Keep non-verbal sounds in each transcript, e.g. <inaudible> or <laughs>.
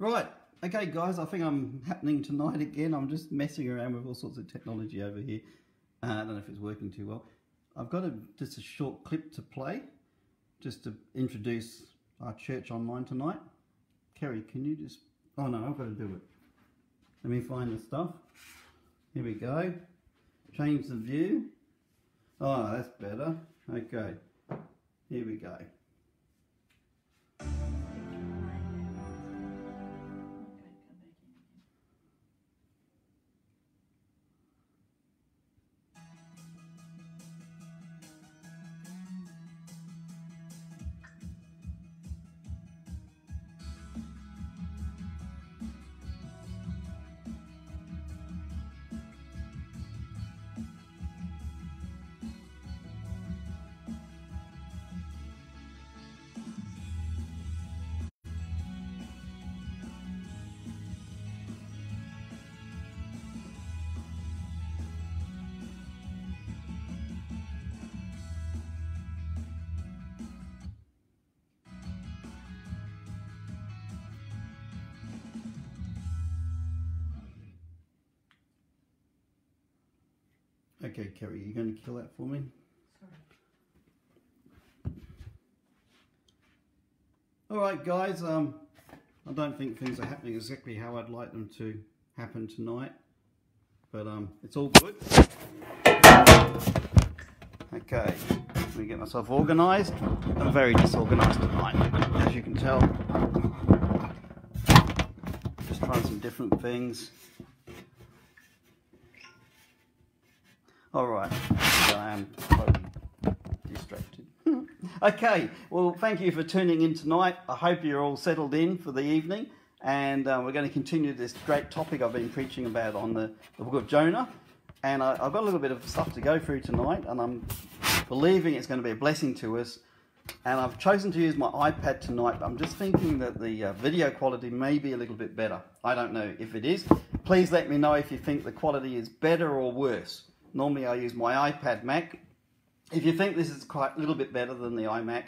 Right, okay, guys, I think I'm happening tonight <laughs> again. I'm just messing around with all sorts of technology over here. Uh, I don't know if it's working too well. I've got a, just a short clip to play, just to introduce our church online tonight. Kerry, can you just. Oh no, I've got to do it. Let me find the stuff. Here we go. Change the view. Oh, that's better. Okay. Here we go. Going to kill that for me? All right, guys. Um, I don't think things are happening exactly how I'd like them to happen tonight, but um, it's all good. Okay, let me get myself organised. I'm very disorganised tonight, as you can tell. Just trying some different things. All right, I am totally distracted. Okay, well, thank you for tuning in tonight. I hope you're all settled in for the evening, and uh, we're going to continue this great topic I've been preaching about on the, the book of Jonah. And I, I've got a little bit of stuff to go through tonight, and I'm believing it's going to be a blessing to us. And I've chosen to use my iPad tonight, but I'm just thinking that the uh, video quality may be a little bit better. I don't know if it is. Please let me know if you think the quality is better or worse. Normally I use my iPad Mac. If you think this is quite a little bit better than the iMac,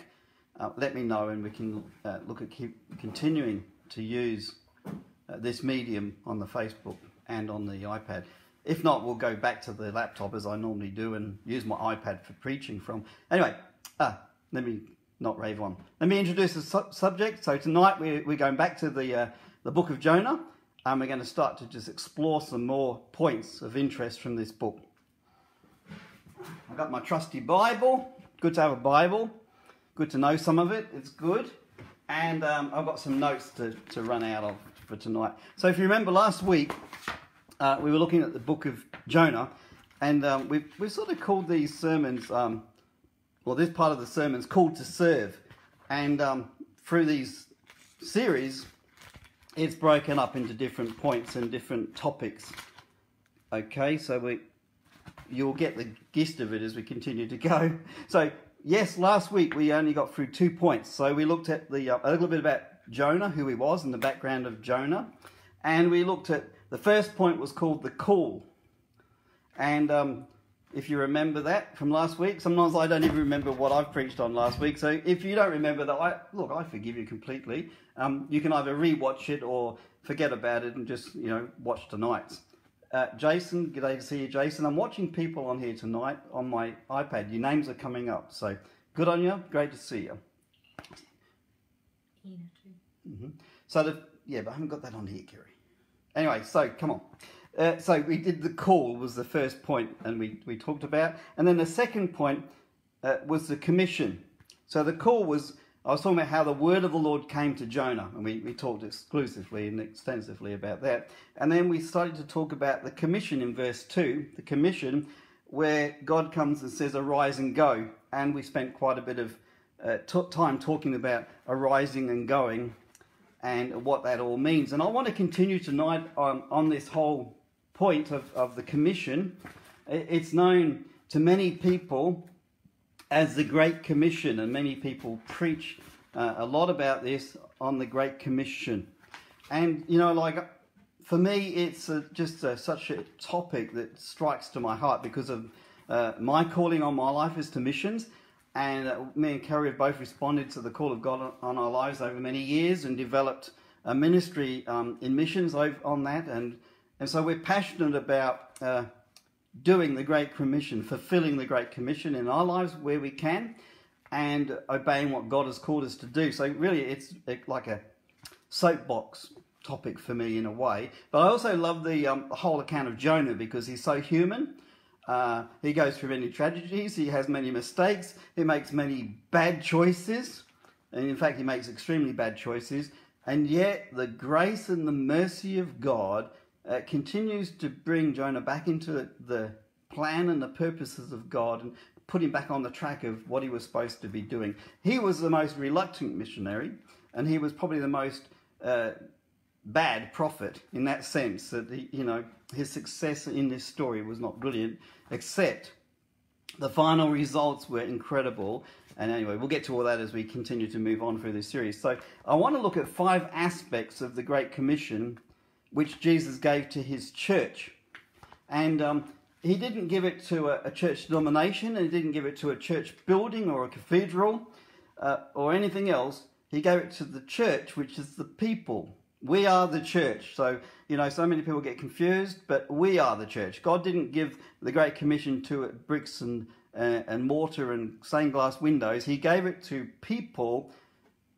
uh, let me know and we can uh, look at keep continuing to use uh, this medium on the Facebook and on the iPad. If not, we'll go back to the laptop as I normally do and use my iPad for preaching from. Anyway, ah, let me not rave on. Let me introduce the su- subject. So tonight we're, we're going back to the, uh, the book of Jonah and we're going to start to just explore some more points of interest from this book. I've got my trusty Bible. Good to have a Bible. Good to know some of it. It's good. And um, I've got some notes to, to run out of for tonight. So if you remember last week, uh, we were looking at the book of Jonah, and um, we've, we've sort of called these sermons, um, well, this part of the sermons called to serve. And um, through these series, it's broken up into different points and different topics. Okay, so we, you'll get the gist of it as we continue to go. So, yes, last week we only got through two points. So we looked at the uh, a little bit about Jonah, who he was, and the background of Jonah, and we looked at the first point was called the call, and um, if you remember that from last week, sometimes I don't even remember what I've preached on last week. So if you don't remember that, I look, I forgive you completely. Um, you can either re-watch it or forget about it and just you know watch tonight's. Uh, Jason, g'day to see you, Jason. I'm watching people on here tonight on my iPad. Your names are coming up, so good on you. Great to see you. Mm-hmm. So the yeah, but I haven't got that on here, Kerry. Anyway, so come on. Uh, so we did the call was the first point, and we we talked about, and then the second point uh, was the commission. So the call was I was talking about how the word of the Lord came to Jonah, and we, we talked exclusively and extensively about that. And then we started to talk about the commission in verse 2, the commission where God comes and says, Arise and go. And we spent quite a bit of uh, t- time talking about arising and going and what that all means. And I want to continue tonight on, on this whole point of, of the commission. It's known to many people as the Great Commission, and many people preach uh, a lot about this on the Great Commission. And, you know, like for me, it's a, just a, such a topic that strikes to my heart because of uh, my calling on my life is to missions. And uh, me and Kerry have both responded to the call of God on our lives over many years and developed a ministry um, in missions on that, and and so we're passionate about uh, doing the Great Commission, fulfilling the Great Commission in our lives where we can, and obeying what God has called us to do. So really, it's like a soapbox topic for me in a way. But I also love the um, whole account of Jonah because he's so human. Uh, he goes through many tragedies. He has many mistakes. He makes many bad choices. And in fact, he makes extremely bad choices. And yet, the grace and the mercy of God uh, continues to bring Jonah back into the plan and the purposes of God and put him back on the track of what he was supposed to be doing. He was the most reluctant missionary, and he was probably the most uh, bad prophet in that sense that he, you know his success in this story was not brilliant, except the final results were incredible. And anyway, we'll get to all that as we continue to move on through this series. So I want to look at five aspects of the Great Commission which Jesus gave to his church. And um, he didn't give it to a, a, church denomination, and he didn't give it to a church building or a cathedral uh, or anything else. He gave it to the church, which is the people. We are the church. So, you know, so many people get confused, but we are the church. God didn't give the Great Commission to bricks and, uh, and mortar and stained glass windows. He gave it to people,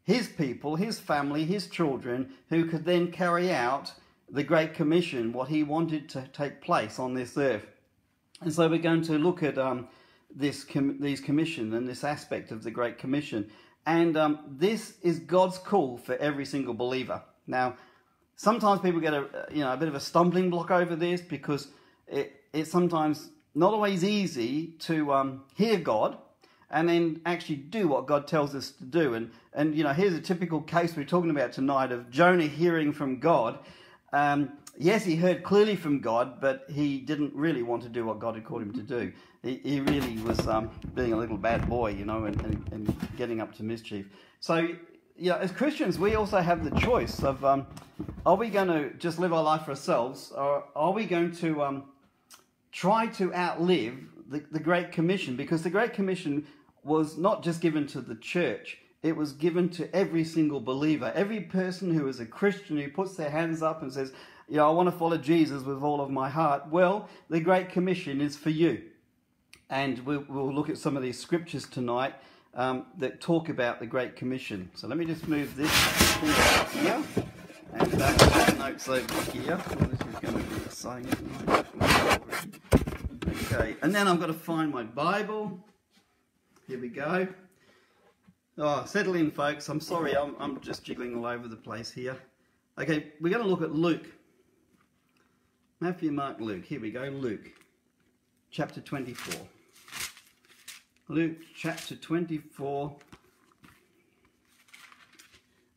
his people, his family, his children, who could then carry out the Great Commission, what he wanted to take place on this earth. And so we're going to look at um, this com- these commission and this aspect of the Great Commission. And um, this is God's call for every single believer. Now, sometimes people get a you know a bit of a stumbling block over this because it, it's sometimes not always easy to um, hear God and then actually do what God tells us to do. And and you know here's a typical case we're talking about tonight of Jonah hearing from God um, yes, he heard clearly from God, but he didn't really want to do what God had called him to do. He, he really was um, being a little bad boy, you know, and, and, and, getting up to mischief. So, yeah, as Christians, we also have the choice of um, are we going to just live our life for ourselves, or are we going to um, try to outlive the, the Great Commission? Because the Great Commission was not just given to the church, it was given to every single believer. Every person who is a Christian who puts their hands up and says, "Yeah, I want to follow Jesus with all of my heart. Well, the Great Commission is for you. And we'll, look at some of these scriptures tonight um, that talk about the Great Commission. So let me just move this here and to notes over here. Well, this is going to be exciting. Okay, and then I've got to find my Bible. Here we go. Oh, settle in, folks. I'm sorry, I'm, I'm just jiggling all over the place here. Okay, we're going to look at Luke. Matthew, Mark, Luke. Here we go, Luke, chapter 24. Luke chapter 24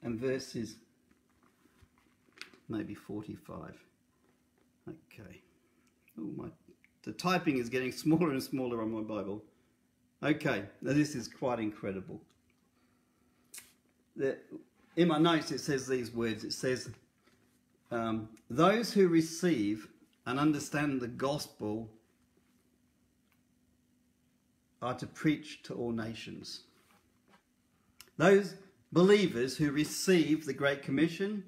and verses maybe 45. Okay. Oh, my, the typing is getting <laughs> smaller and smaller on my Bible. Okay, now this is quite incredible in my notes it says these words. It says, um, "Those who receive and understand the gospel are to preach to all nations." Those believers who receive the Great Commission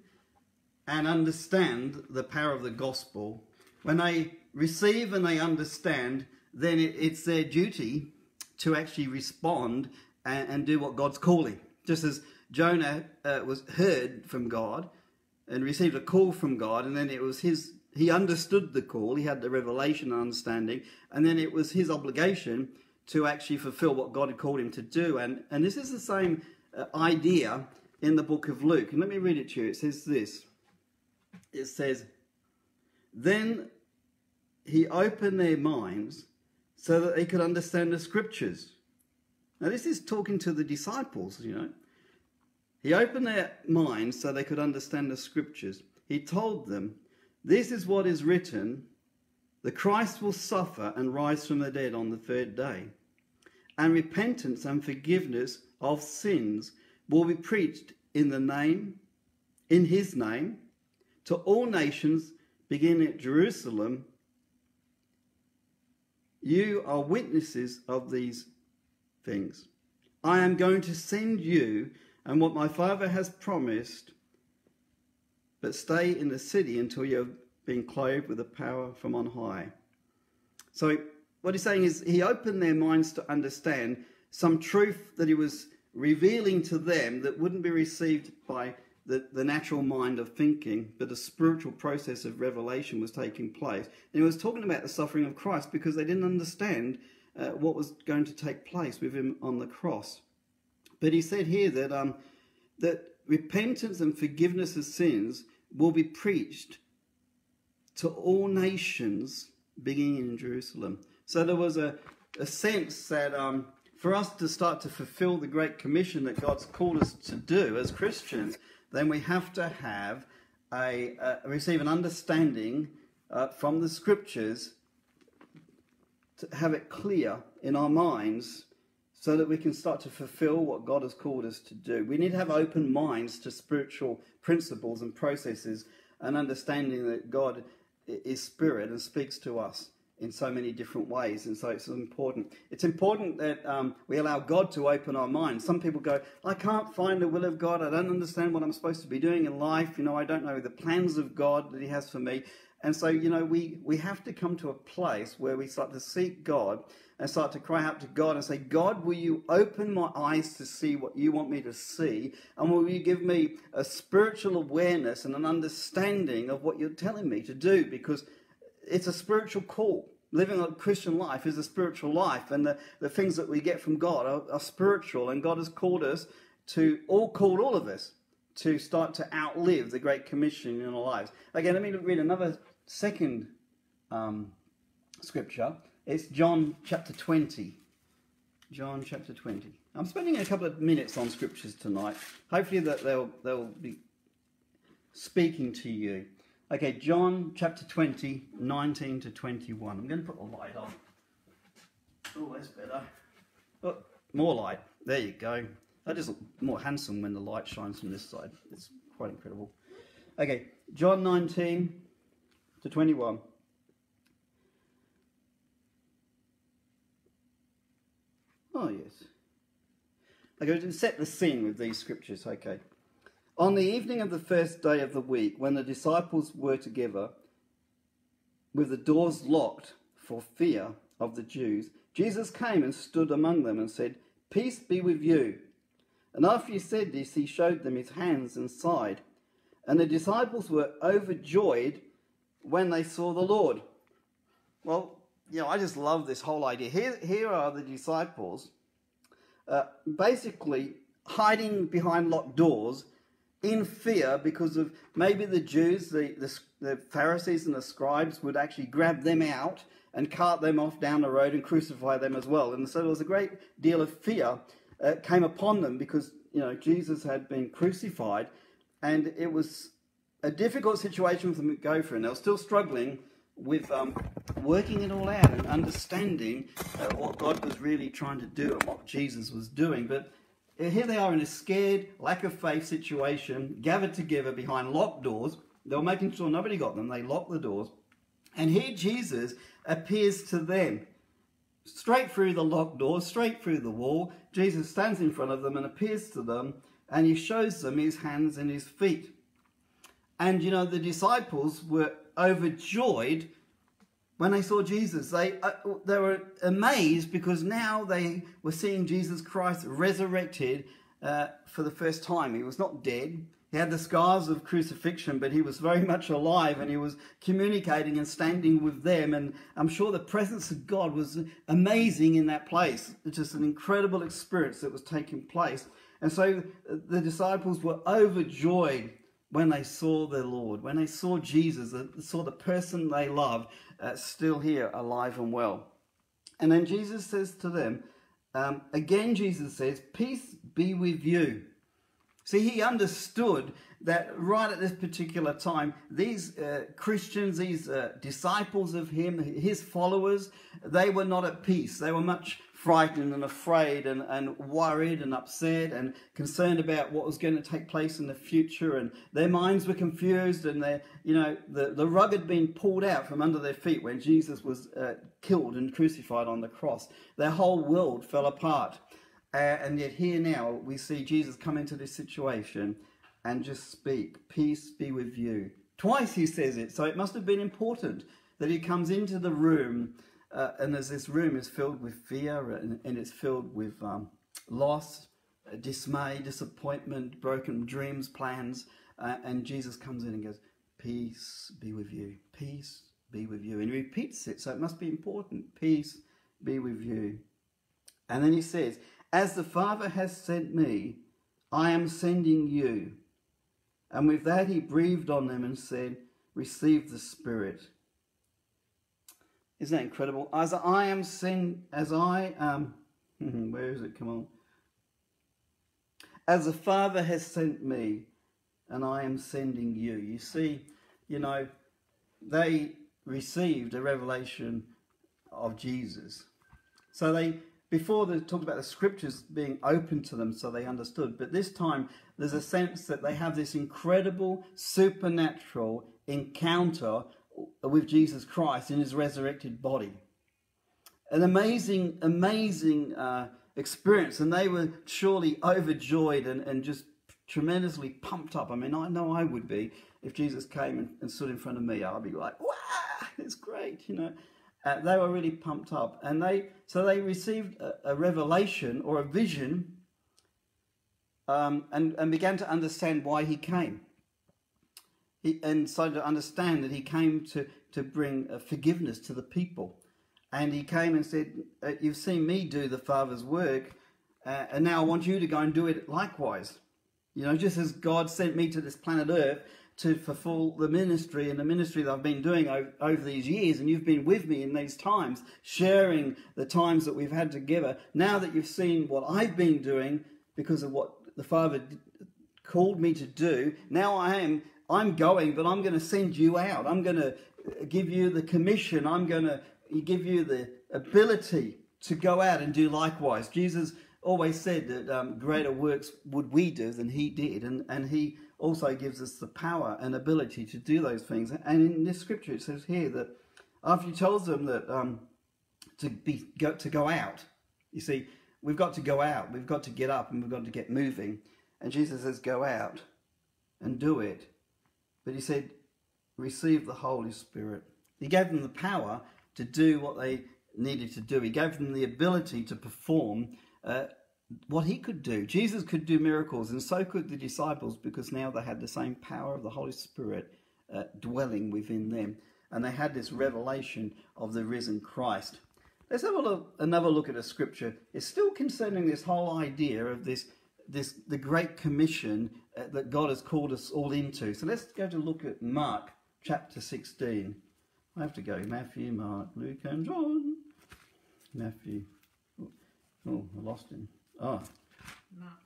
and understand the power of the gospel, when they receive and they understand, then it, it's their duty to actually respond and, and do what God's calling. Just as Jonah uh, was heard from God and received a call from God, and then it was his. He understood the call. He had the revelation and understanding, and then it was his obligation to actually fulfill what God had called him to do. And and this is the same uh, idea in the book of Luke. And let me read it to you. It says this. It says, then he opened their minds so that they could understand the scriptures. Now, this is talking to the disciples, you know. He opened their minds so they could understand the scriptures. He told them, This is what is written the Christ will suffer and rise from the dead on the third day. And repentance and forgiveness of sins will be preached in the name, in his name, to all nations, beginning at Jerusalem. You are witnesses of these things. I am going to send you and what my Father has promised but stay in the city until you have been clothed with the power from on high. So, what he's saying is, he opened their minds to understand some truth that he was revealing to them that wouldn't be received by the, the natural mind of thinking, but a spiritual process of revelation was taking place. And he was talking about the suffering of Christ because they didn't understand uh, what was going to take place with him on the cross. But he said here that um, that repentance and forgiveness of sins will be preached to all nations, beginning in Jerusalem. So there was a, a sense that um, for us to start to fulfill the great commission that God's called us to do as Christians, then we have to have a uh, receive an understanding uh, from the scriptures to have it clear in our minds so that we can start to fulfill what God has called us to do. We need to have open minds to spiritual principles and processes and understanding that God is spirit and speaks to us in so many different ways. And so it's important. It's important that um, we allow God to open our minds. Some people go, I can't find the will of God. I don't understand what I'm supposed to be doing in life. You know, I don't know the plans of God that He has for me. And so, you know, we, we have to come to a place where we start to seek God and start to cry out to God and say, God, will you open my eyes to see what you want me to see? And will you give me a spiritual awareness and an understanding of what you're telling me to do? Because it's a spiritual call. Living a Christian life is a spiritual life, and the, the things that we get from God are, are spiritual. And God has called us to, all called all of us to start to outlive the Great Commission in our lives. Again, let me read another second um, scripture. It's John chapter 20. John chapter 20. I'm spending a couple of minutes on scriptures tonight. Hopefully that they'll they'll be speaking to you. Okay, John chapter 20, 19 to 21. I'm going to put the light on. Oh, that's better. Oh, more light. There you go. I just look more handsome when the light shines from this side. It's quite incredible. Okay, John 19 to 21. Oh, yes. Okay, to set the scene with these scriptures, okay. On the evening of the first day of the week, when the disciples were together, with the doors locked for fear of the Jews, Jesus came and stood among them and said, Peace be with you. And after he said this, he showed them his hands and side. And the disciples were overjoyed when they saw the Lord. Well, you know, I just love this whole idea. Here, here are the disciples uh, basically hiding behind locked doors in fear because of maybe the Jews, the, the, the, Pharisees and the scribes would actually grab them out and cart them off down the road and crucify them as well. And so there was a great deal of fear uh, came upon them because you know Jesus had been crucified, and it was a difficult situation for them to go through. And they were still struggling with um, working it all out and understanding uh, what God was really trying to do and what Jesus was doing. But here they are in a scared, lack of faith situation, gathered together behind locked doors. They were making sure nobody got them. They locked the doors. And here Jesus appears to them. Straight through the locked doors, straight through the wall. Jesus stands in front of them and appears to them, and he shows them his hands and his feet. And you know, the disciples were overjoyed when they saw Jesus. They, uh, they were amazed because now they were seeing Jesus Christ resurrected uh, for the first time. He was not dead. He had the scars of crucifixion, but he was very much alive and he was communicating and standing with them. And I'm sure the presence of God was amazing in that place. It's just an incredible experience that was taking place. And so uh, the disciples were overjoyed when they saw the Lord, when they saw Jesus, saw the person they loved uh, still here, alive and well. And then Jesus says to them, um, again, Jesus says, Peace be with you. See, he understood that right at this particular time, these uh, Christians, these uh, disciples of him, his followers, they were not at peace. They were much frightened and afraid and, and worried and upset and concerned about what was going to take place in the future. And their minds were confused and they you know the, the rug had been pulled out from under their feet when jesus was uh, killed and crucified on the cross. Their whole world fell apart. Uh, and yet here now we see jesus come into this situation and just speak, Peace be with you. Twice he says it, so it must have been important that he comes into the room, uh, and as this room is filled with fear and, and it's filled with um, loss, dismay, disappointment, broken dreams, plans, uh, and Jesus comes in and goes, Peace be with you, peace be with you. And he repeats it, so it must be important. Peace be with you. And then he says, As the Father has sent me, I am sending you. And with that he breathed on them and said, Receive the Spirit. Isn't that incredible? As I am sent, as I um, <laughs> where is it? Come on. As the Father has sent me, and I am sending you. You see, you know, they received a revelation of Jesus. So they before they talked about the scriptures being open to them so they understood, but this time there's a sense that they have this incredible supernatural encounter with Jesus Christ in his resurrected body. An amazing, amazing uh, experience, and they were surely overjoyed and, and just tremendously pumped up. I mean, I know I would be if Jesus came and, and stood in front of me. I'd be like, wow, it's great, you know. Uh, they were really pumped up, and they so they received a, a revelation or a vision, um, and and began to understand why he came. He, and so to understand that he came to to bring uh, forgiveness to the people, and he came and said, uh, "You've seen me do the Father's work, uh, and now I want you to go and do it likewise." You know, just as God sent me to this planet Earth to fulfill the ministry and the ministry that I've been doing over, over, these years, and you've been with me in these times, sharing the times that we've had together. Now that you've seen what I've been doing because of what the Father called me to do, now I am I'm going, but I'm going to send you out. I'm going to give you the commission. I'm going to give you the ability to go out and do likewise. Jesus always said that um, greater works would we do than he did, and and he also gives us the power and ability to do those things. And in this scripture, it says here that after he tells them that um, to be go, to go out, you see, we've got to go out, we've got to get up, and we've got to get moving. And Jesus says, "Go out and do it." But he said, "Receive the Holy Spirit." He gave them the power to do what they needed to do. He gave them the ability to perform uh, what he could do. Jesus could do miracles, and so could the disciples, because now they had the same power of the Holy Spirit uh, dwelling within them, and they had this revelation of the risen Christ. Let's have a look, another look at a scripture. It's still concerning this whole idea of this, this the Great Commission uh, that God has called us all into. So let's go to look at Mark chapter 16. I have to go Matthew, Mark, Luke, and John. Matthew. Oh, oh I lost him. Oh. Mark,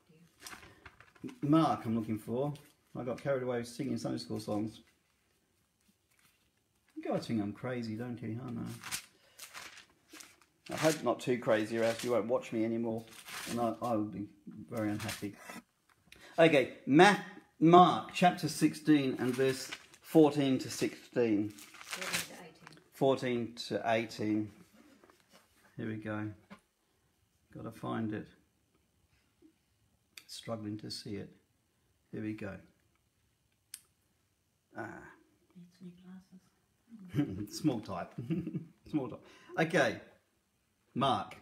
Mark, I'm looking for. I got carried away singing Sunday school songs. You guys think I'm crazy, don't you? I know. I hope not too crazy, or else you won't watch me anymore, and I, I will be very unhappy. Okay, Matt, Mark chapter 16 and verse 14 to 16. 14 to 18. Here we go. Got to find it struggling to see it. Here we go. Ah. <laughs> Small type. <laughs> Small type. Okay. Mark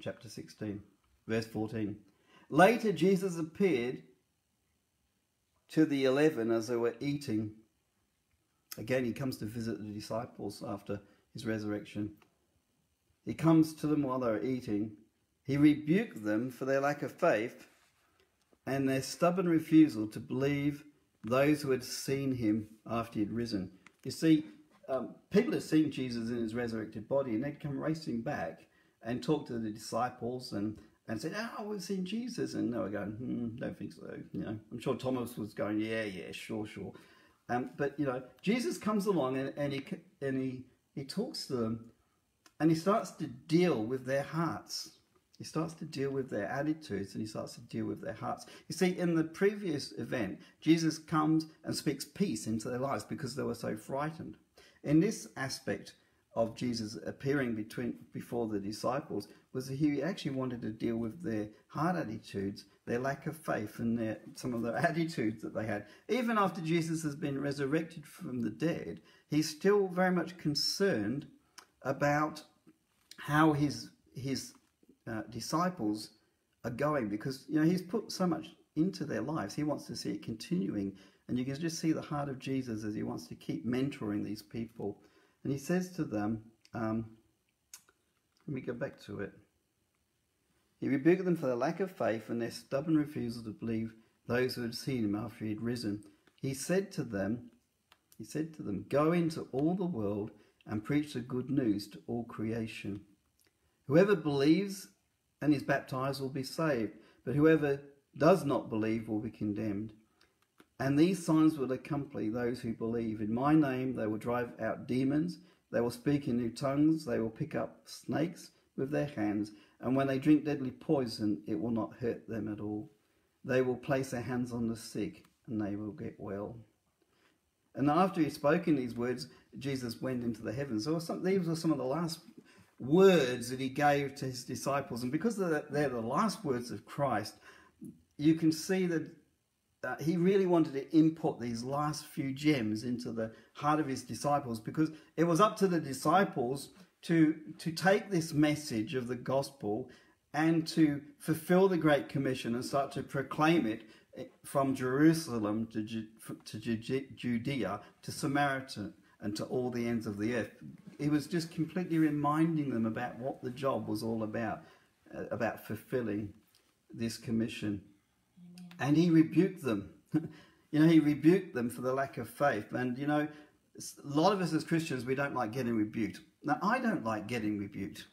chapter 16, verse 14. Later, Jesus appeared to the eleven as they were eating. Again, he comes to visit the disciples after his resurrection. He comes to them while they're eating. He rebuked them for their lack of faith and their stubborn refusal to believe those who had seen him after he had risen. You see, um, people had seen Jesus in his resurrected body, and they'd come racing back and talk to the disciples and, and said, "Oh, we've seen Jesus," and they were going, hmm, "Don't think so." You know, I'm sure Thomas was going, "Yeah, yeah, sure, sure." Um, but you know, Jesus comes along and, and he and he he talks to them, and he starts to deal with their hearts. He starts to deal with their attitudes and he starts to deal with their hearts. You see, in the previous event, Jesus comes and speaks peace into their lives because they were so frightened. In this aspect, of Jesus appearing between before the disciples was that he actually wanted to deal with their hard attitudes, their lack of faith, and their, some of the attitudes that they had. Even after Jesus has been resurrected from the dead, he's still very much concerned about how his his uh, disciples are going because you know he's put so much into their lives. He wants to see it continuing, and you can just see the heart of Jesus as he wants to keep mentoring these people. And he says to them, um, let me go back to it. He rebuked them for their lack of faith and their stubborn refusal to believe those who had seen him after he had risen. He said to them, he said to them, Go into all the world and preach the good news to all creation. Whoever believes and is baptized will be saved, but whoever does not believe will be condemned. And these signs will accompany those who believe. In my name they will drive out demons, they will speak in new tongues, they will pick up snakes with their hands, and when they drink deadly poison, it will not hurt them at all. They will place their hands on the sick, and they will get well. And after he spoken these words, Jesus went into the heavens. So some, these were some of the last words that he gave to his disciples. And because they're the last words of Christ, you can see that uh, he really wanted to input these last few gems into the heart of his disciples because it was up to the disciples to, to take this message of the gospel and to fulfill the Great Commission and start to proclaim it eh, from Jerusalem to, to Judea to Samaria and to all the ends of the earth. He was just completely reminding them about what the job was all about, uh, about fulfilling this commission. And he rebuked them. <laughs> you know, he rebuked them for the lack of faith. And, you know, a lot of us as Christians, we don't like getting rebuked. Now, I don't like getting rebuked.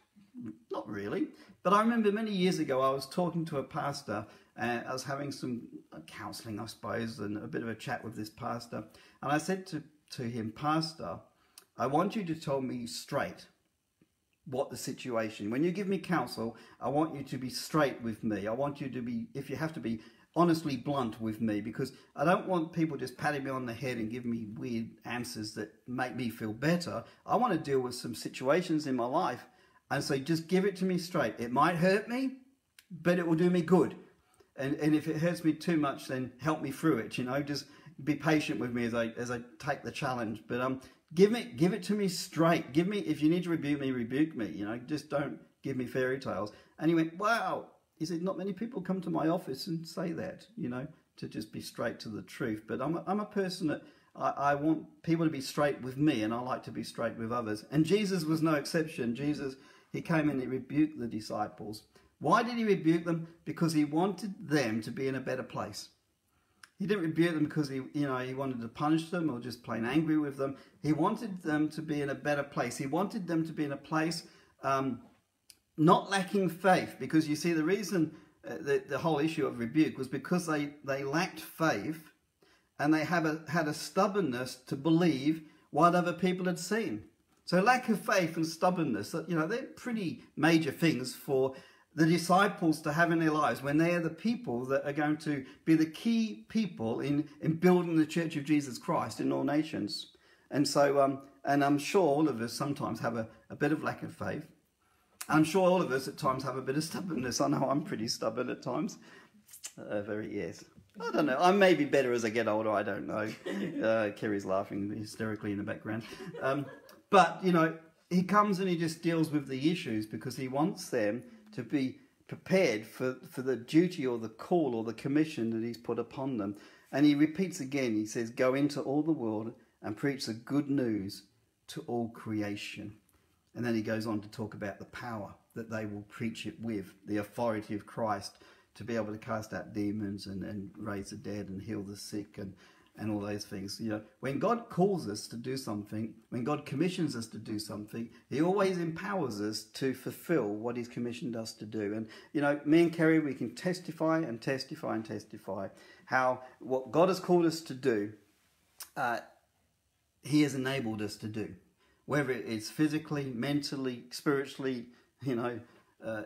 Not really. But I remember many years ago, I was talking to a pastor, and I was having some uh, counseling, I suppose, and a bit of a chat with this pastor. And I said to, to him, Pastor, I want you to tell me straight what the situation. When you give me counsel, I want you to be straight with me. I want you to be, if you have to be, honestly blunt with me because I don't want people just patting me on the head and giving me weird answers that make me feel better. I want to deal with some situations in my life and so just give it to me straight. It might hurt me, but it will do me good. And, and if it hurts me too much, then help me through it. You know, just be patient with me as I as I take the challenge. But um, give me give it to me straight. Give me if you need to rebuke me, rebuke me. You know, just don't give me fairy tales. And he went, wow, he said, not many people come to my office and say that, you know, to just be straight to the truth. But I'm a, I'm a person that I, I want people to be straight with me and I like to be straight with others. And Jesus was no exception. Jesus, he came and he rebuked the disciples. Why did he rebuke them? Because he wanted them to be in a better place. He didn't rebuke them because he, you know, he wanted to punish them or just plain angry with them. He wanted them to be in a better place. He wanted them to be in a place um, not lacking faith, because you see, the reason uh, the, the whole issue of rebuke was because they, they lacked faith and they have a, had a stubbornness to believe what other people had seen. So lack of faith and stubbornness, you know, they're pretty major things for the disciples to have in their lives when they are the people that are going to be the key people in, in building the church of Jesus Christ in all nations. And so, um, and I'm sure all of us sometimes have a, a bit of lack of faith. I'm sure all of us at times have a bit of stubbornness. I know I'm pretty stubborn at times. Uh, very, yes. I don't know. I may be better as I get older. I don't know. <laughs> Uh, Kerry's laughing hysterically in the background. Um, but, you know, he comes and he just deals with the issues because he wants them to be prepared for, for the duty or the call or the commission that he's put upon them. And he repeats again, he says, Go into all the world and preach the good news to all creation. And then he goes on to talk about the power that they will preach it with, the authority of Christ to be able to cast out demons and, and raise the dead and heal the sick and, and all those things. You know, when God calls us to do something, when God commissions us to do something, He always empowers us to fulfill what He's commissioned us to do. And you know, me and Kerry, we can testify and testify and testify how what God has called us to do, uh, He has enabled us to do whether it's physically, mentally, spiritually, you know, uh,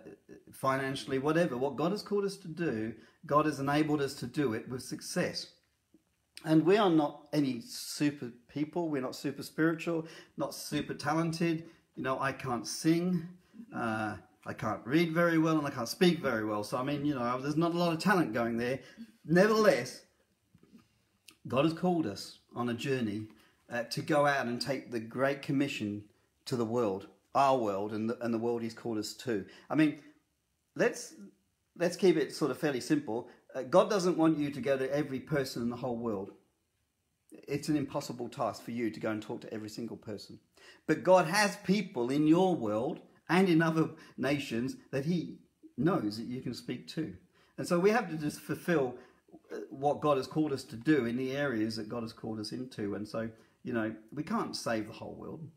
financially, whatever. What God has called us to do, God has enabled us to do it with success. And we are not any super people. We're not super spiritual, not super talented. you know, I can't sing, uh, I can't read very well, and I can't speak very well. So, I mean, you know, there's not a lot of talent going there. Nevertheless, God has called us on a journey uh, to go out and take the Great Commission to the world, our world, and the, and the world He's called us to. I mean, let's let's keep it sort of fairly simple. Uh, God doesn't want you to go to every person in the whole world. It's an impossible task for you to go and talk to every single person. But God has people in your world and in other nations that He knows that you can speak to. And so we have to just fulfill uh, what God has called us to do in the areas that God has called us into. And so, you know, we can't save the whole world,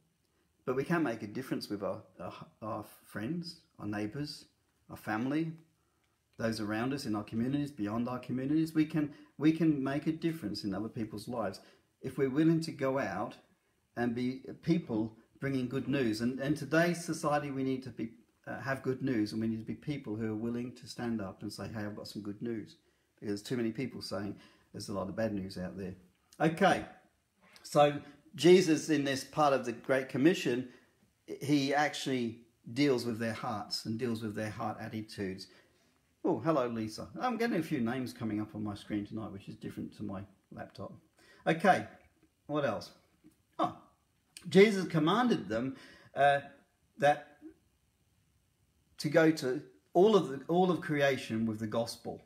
but we can make a difference with our, our, our friends, our neighbours, our family, those around us in our communities, beyond our communities. We can we can make a difference in other people's lives if we're willing to go out and be people bringing good news. And in today's society, we need to be uh, have good news, and we need to be people who are willing to stand up and say, "Hey, I've got some good news," because too many people saying there's a lot of bad news out there. Okay, so Jesus, in this part of the Great Commission, he actually deals with their hearts and deals with their heart attitudes. Oh, hello, Lisa. I'm getting a few names coming up on my screen tonight, which is different to my laptop. Okay, what else? Oh, Jesus commanded them uh, that to go to all of the, all of creation with the gospel.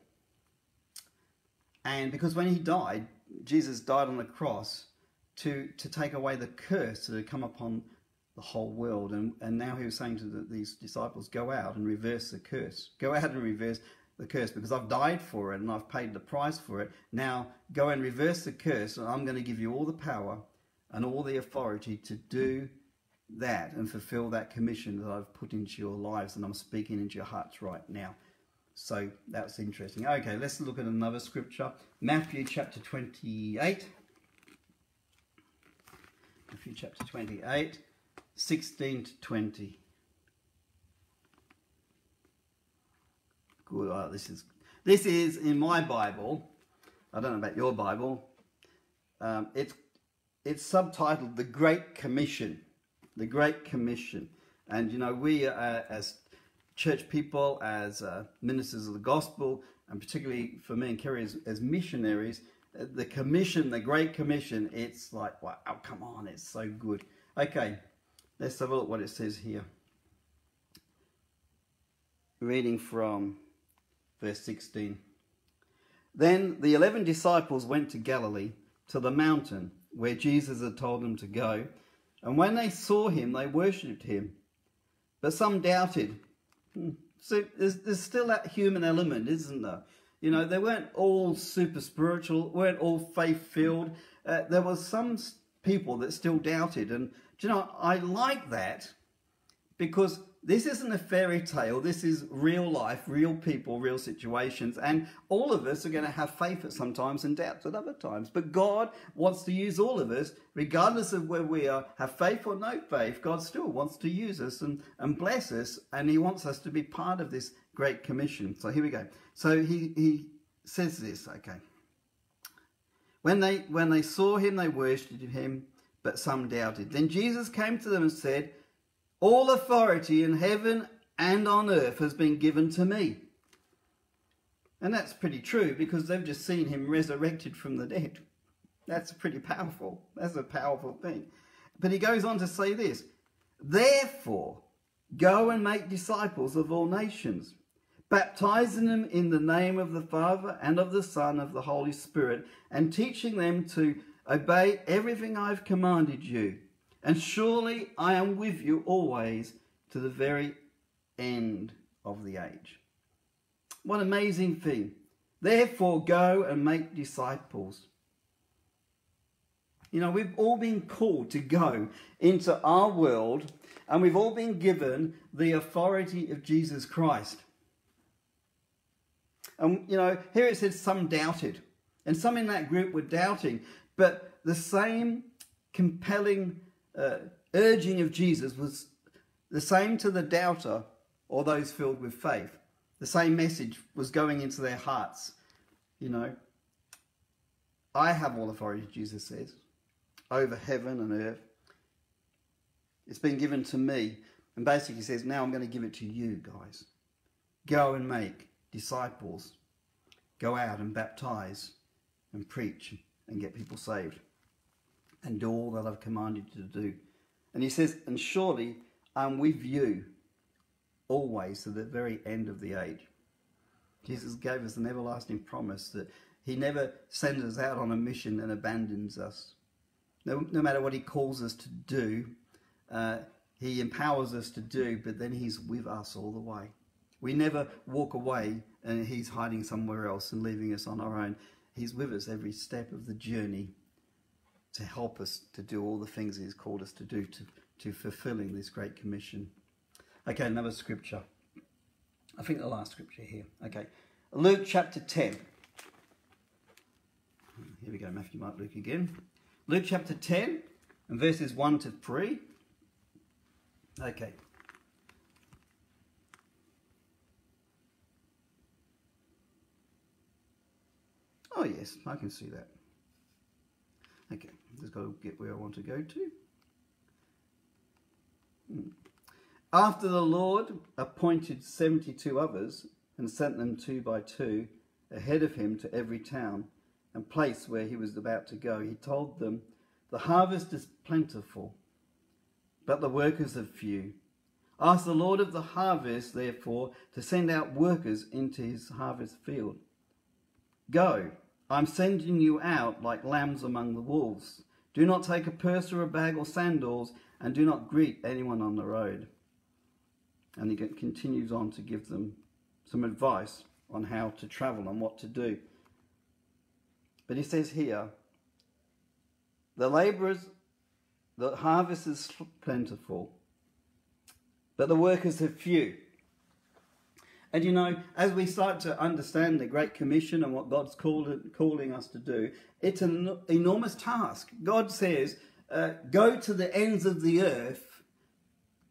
And because when he died, Jesus died on the cross to to take away the curse that had come upon the whole world. And, and now he was saying to the, these disciples, go out and reverse the curse. Go out and reverse the curse because I've died for it and I've paid the price for it. Now go and reverse the curse, and I'm going to give you all the power and all the authority to do that and fulfill that commission that I've put into your lives and I'm speaking into your hearts right now. So that's interesting. Okay, let's look at another scripture. Matthew chapter 28. Matthew chapter 28. 16 to 20. Good. Oh, this is this is in my Bible. I don't know about your Bible. Um, it's it's subtitled "The Great Commission." The Great Commission, and you know we uh, as church people, as uh, ministers of the gospel, and particularly for me and Kerry as, as missionaries, the commission, the Great Commission, it's like wow, come on, it's so good. Okay, Let's have a look what it says here. Reading from verse 16. Then the eleven disciples went to Galilee, to the mountain where Jesus had told them to go. And when they saw him, they worshipped him. But some doubted. Hmm. So there's, there's still that human element, isn't there? You know, they weren't all super spiritual, weren't all faith filled. Uh, there was some people that still doubted. And do you know, I like that because this isn't a fairy tale. This is real life, real people, real situations. And all of us are going to have faith at some times and doubts at other times. But God wants to use all of us, regardless of where we are, have faith or no faith. God still wants to use us and, and bless us. And He wants us to be part of this great commission. So here we go. So He, he says this, okay. When they, when they saw Him, they worshipped Him but some doubted. Then Jesus came to them and said, All authority in heaven and on earth has been given to me. And that's pretty true because they've just seen him resurrected from the dead. That's pretty powerful. That's a powerful thing. But he goes on to say this Therefore, go and make disciples of all nations, baptizing them in the name of the Father and of the Son of the Holy Spirit, and teaching them to Obey everything I've commanded you, and surely I am with you always to the very end of the age. What amazing thing. Therefore, go and make disciples. You know, we've all been called to go into our world, and we've all been given the authority of Jesus Christ. And, you know, here it says some doubted, and some in that group were doubting. But the same compelling uh, urging of Jesus was the same to the doubter or those filled with faith. The same message was going into their hearts. You know, I have all authority, Jesus says, over heaven and earth. It's been given to me. And basically says, now I'm going to give it to you guys. Go and make disciples. Go out and baptize and preach and get people saved. And do all that I've commanded you to do. And he says, and surely I'm with you always to the very end of the age. Jesus gave us an everlasting promise that he never sends us out on a mission and abandons us. No, no matter what he calls us to do, uh, he empowers us to do, but then he's with us all the way. We never walk away and he's hiding somewhere else and leaving us on our own. He's with us every step of the journey to help us to do all the things he's called us to do to, to fulfilling this great commission. Okay, another scripture. I think the last scripture here. Okay. Luke chapter 10. Here we go, Matthew, Mark, Luke again. Luke chapter 10 and verses 1 to 3. Okay. Oh, yes, I can see that. Okay, just got to get where I want to go to. Hmm. After the Lord appointed 72 others and sent them two by two ahead of him to every town and place where he was about to go, he told them, The harvest is plentiful, but the workers are few. Ask the Lord of the harvest, therefore, to send out workers into his harvest field. Go, I'm sending you out like lambs among the wolves. Do not take a purse or a bag or sandals, and do not greet anyone on the road. And he continues on to give them some advice on how to travel and what to do. But he says here, the labourers, the harvest is plentiful, but the workers are few. And you know, as we start to understand the Great Commission and what God's called, calling us to do, it's an enormous task. God says, uh, go to the ends of the earth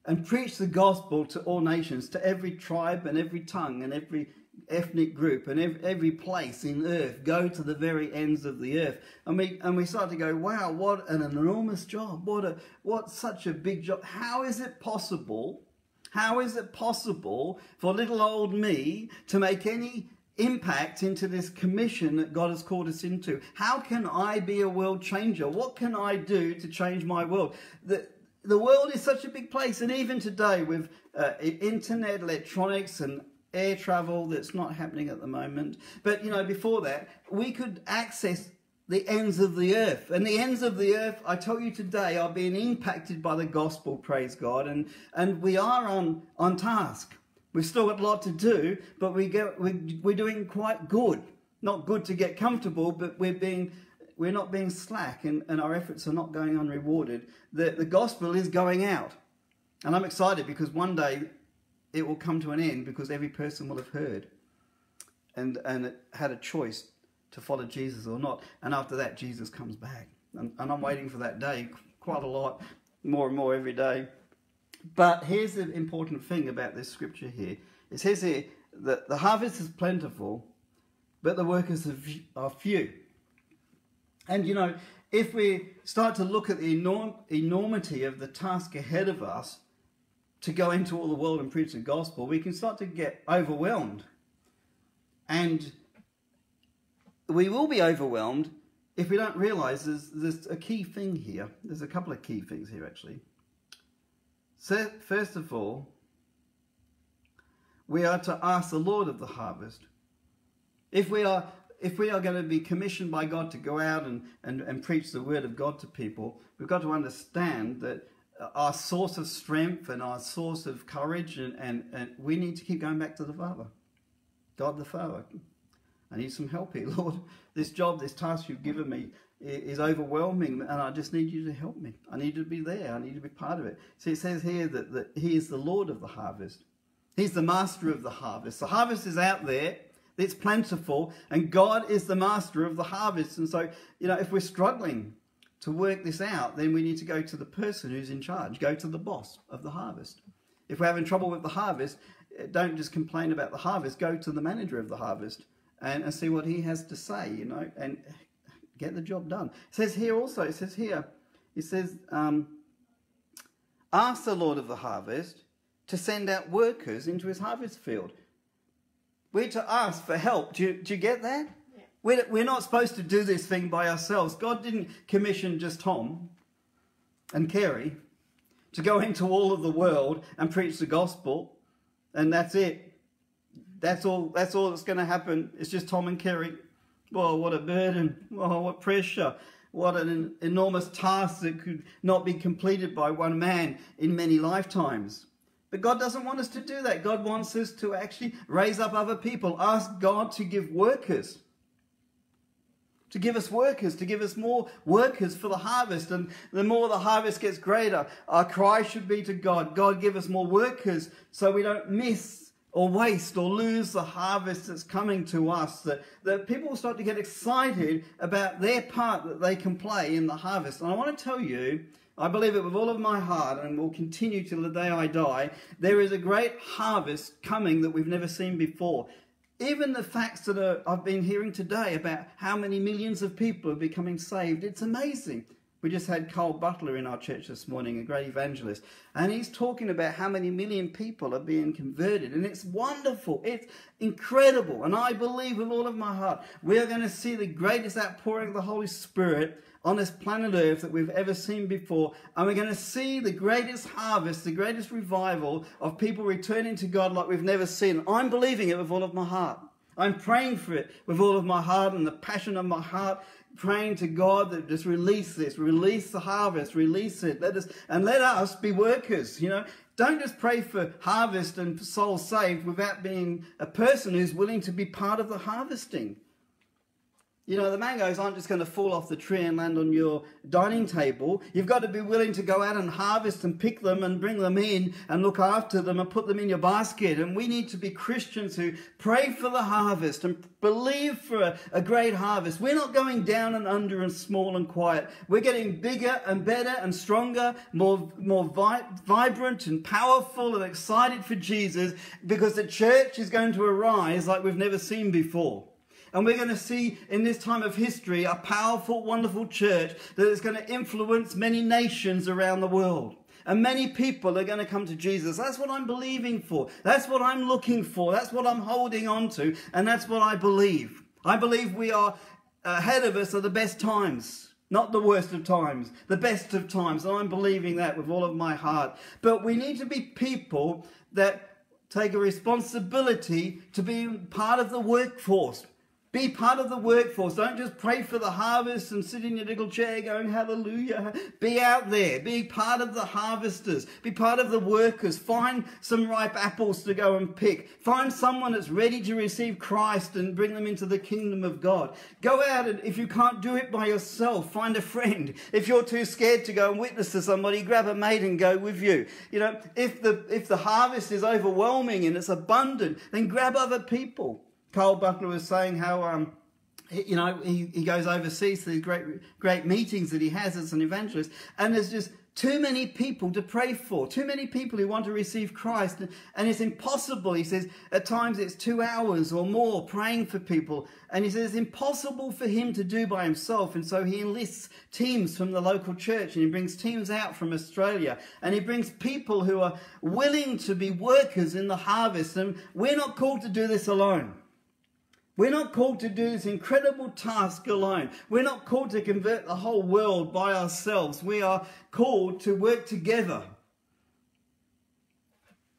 and preach the gospel to all nations, to every tribe and every tongue and every ethnic group and every, every place in earth. Go to the very ends of the earth. And we, and we start to go, wow, what an enormous job. What, a, what such a big job. How is it possible? How is it possible for little old me to make any impact into this commission that God has called us into? How can I be a world changer? What can I do to change my world? The, the world is such a big place, and even today with uh, internet, electronics, and air travel that's not happening at the moment. But you know, before that, we could access the ends of the earth. And the ends of the earth, I tell you today, are being impacted by the gospel, praise God. And, and we are on, on task. We've still got a lot to do, but we get, we, we're doing quite good. Not good to get comfortable, but we're being we're not being slack and, and our efforts are not going unrewarded. The, the gospel is going out. And I'm excited because one day it will come to an end because every person will have heard and, and had a choice to follow Jesus or not. And after that, Jesus comes back. And, and I'm waiting for that day quite a lot, more and more every day. But here's the important thing about this scripture here. It says here that the harvest is plentiful, but the workers are few. And you know, if we start to look at the enorm- enormity of the task ahead of us to go into all the world and preach the gospel, we can start to get overwhelmed. And we will be overwhelmed if we don't realize there's, there's a key thing here. There's a couple of key things here, actually. So, first of all, we are to ask the Lord of the harvest. If we are if we are going to be commissioned by God to go out and, and, and preach the word of God to people, we've got to understand that our source of strength and our source of courage, and, and, and we need to keep going back to the Father, God the Father. I need some help here, <laughs> Lord. This job, this task you've given me is overwhelming, and I just need you to help me. I need to be there. I need to be part of it. See, it says here that, that He is the Lord of the harvest. He's the master of the harvest. The harvest is out there it's plentiful, and God is the master of the harvest. And so, you know, if we're struggling to work this out, then we need to go to the person who's in charge, go to the boss of the harvest. If we're having trouble with the harvest, eh, don't just complain about the harvest, go to the manager of the harvest and, and see what he has to say, you know, and get the job done. It says here also, it says here, it says, um, ask the Lord of the harvest to send out workers into his harvest field. We're to ask for help. Do you, do you get that? Yeah. We're, we're not supposed to do this thing by ourselves. God didn't commission just Tom and Kerry to go <laughs> into all of the world and preach the gospel, and that's it. That's all. That's all that's going to happen. It's just Tom and Kerry. Oh, what a burden! Oh, what pressure! What an enormous task that could not be completed by one man in many lifetimes. But God doesn't want us to do that. God wants us to actually raise up other people. Ask God to give workers. To give us workers, to give us more workers for the harvest. And the more the harvest gets greater, our cry should be to God God, give us more workers so we don't miss or waste or lose the harvest that's coming to us. That, that people will start to get excited about their part that they can play in the harvest. And I want to tell you, I believe it with all of my heart and will continue till the day I die. There is a great harvest coming that we've never seen before. Even the facts that are, I've been hearing today about how many millions of people are becoming saved, it's amazing. We just had Carl Butler in our church this morning, a great evangelist, and he's talking about how many million people are being converted, and it's wonderful. It's incredible, and I believe with all of my heart we are going to see the greatest outpouring of the Holy Spirit on this planet Earth that we've ever seen before. And we're going to see the greatest harvest, the greatest revival of people returning to God like we've never seen. I'm believing it with all of my heart. I'm praying for it with all of my heart and the passion of my heart, praying to God that just release this, release the harvest, release it. Let us and let us be workers, you know. Don't just pray for harvest and souls saved without being a person who's willing to be part of the harvesting. You know, the mangoes aren't just going to fall off the tree and land on your dining table. You've got to be willing to go out and harvest and pick them and bring them in and look after them and put them in your basket. And we need to be Christians who pray for the harvest and believe for a, a great harvest. We're not going down and under and small and quiet. We're getting bigger and better and stronger, more, more vi- vibrant and powerful and excited for Jesus because the church is going to arise like we've never seen before. And we're going to see in this time of history a powerful, wonderful church that is going to influence many nations around the world. And many people are going to come to Jesus. That's what I'm believing for. That's what I'm looking for. That's what I'm holding on to. And that's what I believe. I believe we are ahead of us are the best times. Not the worst of times, the best of times. And I'm believing that with all of my heart. But we need to be people that take a responsibility to be part of the workforce. Be part of the workforce. Don't just pray for the harvest and sit in your little chair going, Hallelujah. Be out there. Be part of the harvesters. Be part of the workers. Find some ripe apples to go and pick. Find someone that's ready to receive Christ and bring them into the kingdom of God. Go out and if you can't do it by yourself, find a friend. If you're too scared to go and witness to somebody, grab a mate and go with you. You know, if the, if the harvest is overwhelming and it's abundant, then grab other people. Carl Butler was saying how, um, you know, he, he goes overseas to these great, great meetings that he has as an evangelist, and there's just too many people to pray for, too many people who want to receive Christ. And it's impossible, he says, at times it's two hours or more praying for people. And he says it's impossible for him to do by himself. And so he enlists teams from the local church and he brings teams out from Australia. And he brings people who are willing to be workers in the harvest. And we're not called to do this alone. We're not called to do this incredible task alone. We're not called to convert the whole world by ourselves. We are called to work together.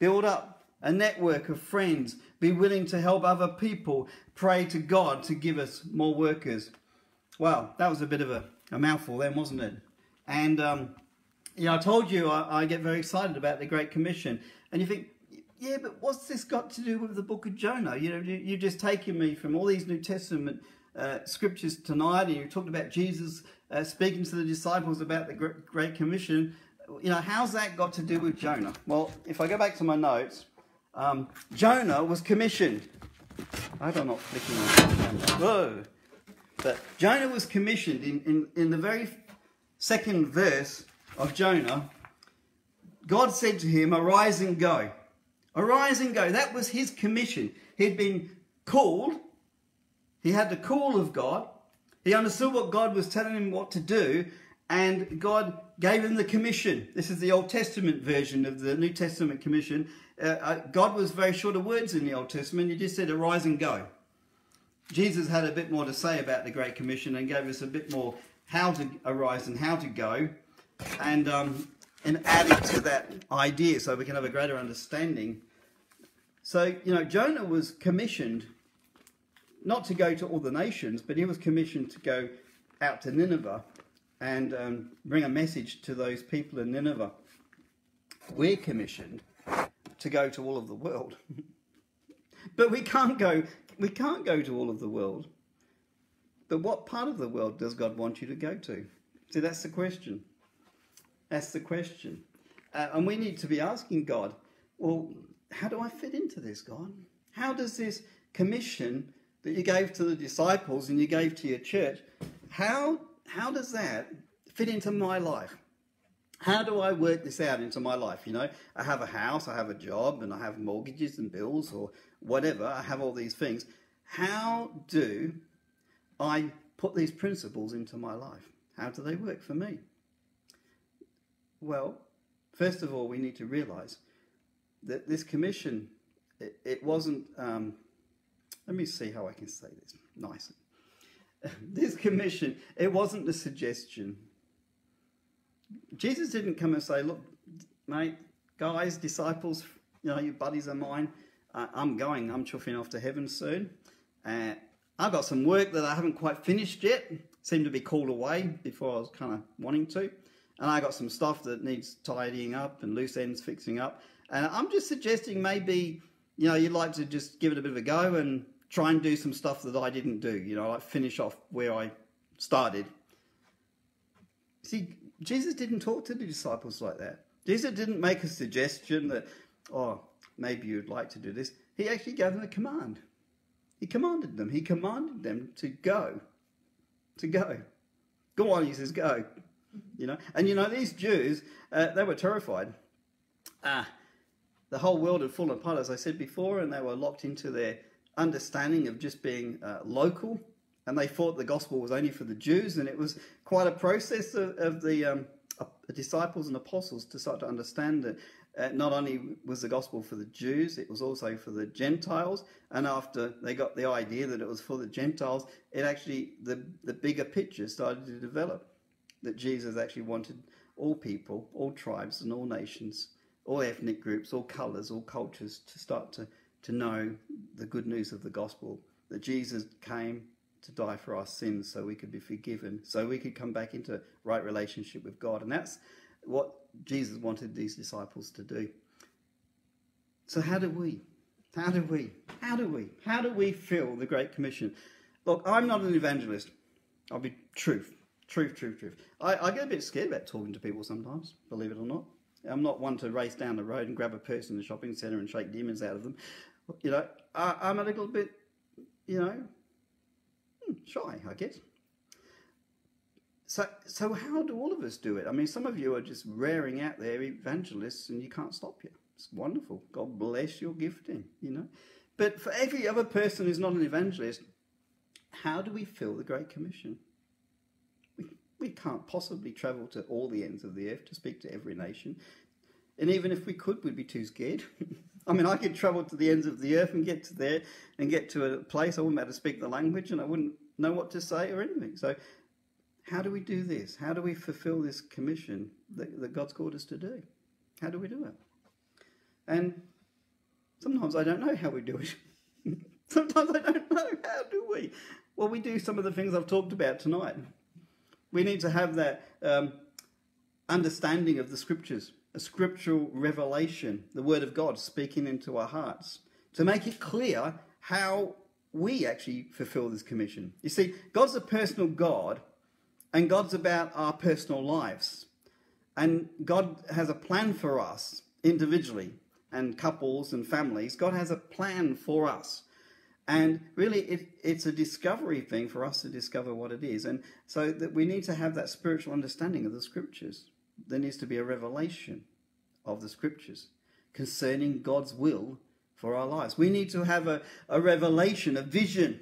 Build up a network of friends. Be willing to help other people. Pray to God to give us more workers. Well, that was a bit of a, a mouthful then, wasn't it? And, um, know, I told you I, I get very excited about the Great Commission. And you think, yeah, but what's this got to do with the book of Jonah? You know, you, are just taking me from all these New Testament uh, scriptures tonight, and you talked about Jesus uh, speaking to the disciples about the Great Commission. You know, how's that got to do with Jonah? Well, if I go back to my notes, um, Jonah was commissioned. I hope I'm not flicking on Whoa. But Jonah was commissioned in, in, in the very second verse of Jonah. God said to him, Arise and go. Arise and go. That was his commission. He'd been called. He had the call of God. He understood what God was telling him what to do. and God gave him the commission. This is the Old Testament version of the New Testament commission. Uh, uh, God was very short of words in the Old Testament. He just said, Arise and go. Jesus had a bit more to say about the Great Commission and gave us a bit more how to arise and how to go, and um, and added to that idea so we can have a greater understanding. So you know, Jonah was commissioned not to go to all the nations, but he was commissioned to go out to Nineveh and um, bring a message to those people in Nineveh. We're commissioned to go to all of the world. <laughs> but we can't go we can't go to all of the world. But what part of the world does God want you to go to? See, that's the question. That's the question. Uh, and we need to be asking God, well, how do I fit into this, God? How does this commission that you gave to the disciples and you gave to your church, how, how does that fit into my life? How do I work this out into my life? You know, I have a house, I have a job, and I have mortgages and bills or whatever. I have all these things. How do I put these principles into my life? How do they work for me? Well, first of all, we need to realize that this commission, it, it wasn't, um, let me see how I can say this nicely. <laughs> this commission, it wasn't a suggestion. Jesus didn't come and say, look, mate, guys, disciples, you know, your buddies are mine. Uh, I'm going, I'm chuffing off to heaven soon. Uh, I've got some work that I haven't quite finished yet. Seemed to be called away before I was kind of wanting to. And I got some stuff that needs tidying up and loose ends fixing up. And I'm just suggesting maybe, you know, you'd like to just give it a bit of a go and try and do some stuff that I didn't do, you know, like finish off where I started. See, Jesus didn't talk to the disciples like that. Jesus didn't make a suggestion that, oh, maybe you'd like to do this. He actually gave them a command. He commanded them. He commanded them to go. To go. Go on, he says, go. You know, and you know, these Jews, uh, they were terrified. Ah, the whole world had fallen apart, as I said before, and they were locked into their understanding of just being uh, local. And they thought the gospel was only for the Jews, and it was quite a process of, of the um, disciples and apostles to start to understand that uh, not only was the gospel for the Jews, it was also for the Gentiles. And after they got the idea that it was for the Gentiles, it actually, the, the bigger picture started to develop that Jesus actually wanted all people, all tribes, and all nations, all ethnic groups, all colours, all cultures to start to, to know the good news of the gospel that Jesus came to die for our sins so we could be forgiven, so we could come back into right relationship with God. And that's what Jesus wanted these disciples to do. So, how do we? How do we? How do we? How do we fill the Great Commission? Look, I'm not an evangelist. I'll be truth. Truth, truth, truth. I, I get a bit scared about talking to people sometimes, believe it or not. I'm not one to race down the road and grab a person in the shopping centre and shake demons out of them. You know, I, I'm a little bit, you know, hmm, shy, I guess. So, so how do all of us do it? I mean, some of you are just raring out there evangelists, and you can't stop you. It's wonderful. God bless your gifting, you know. But for every other person who's not an evangelist, how do we fill the Great Commission? We, can't possibly travel to all the ends of the earth to speak to every nation. And even if we could, we'd be too scared. <laughs> I mean, I could travel to the ends of the earth and get to there and get to a place I wouldn't be able to speak the language and I wouldn't know what to say or anything. So how do we do this? How do we fulfill this commission that, that God's called us to do? How do we do it? And sometimes I don't know how we do it. <laughs> sometimes I don't know. How do we? Well, we do some of the things I've talked about tonight. We need to have that um, understanding of the scriptures, a scriptural revelation, the word of God speaking into our hearts, to make it clear how we actually fulfill this commission. You see, God's a personal God and God's about our personal lives. And God has a plan for us individually and couples and families. God has a plan for us. And really, it, it's a discovery thing for us to discover what it is. And so that we need to have that spiritual understanding of the scriptures. There needs to be a revelation of the scriptures concerning God's will for our lives. We need to have a, a revelation, a vision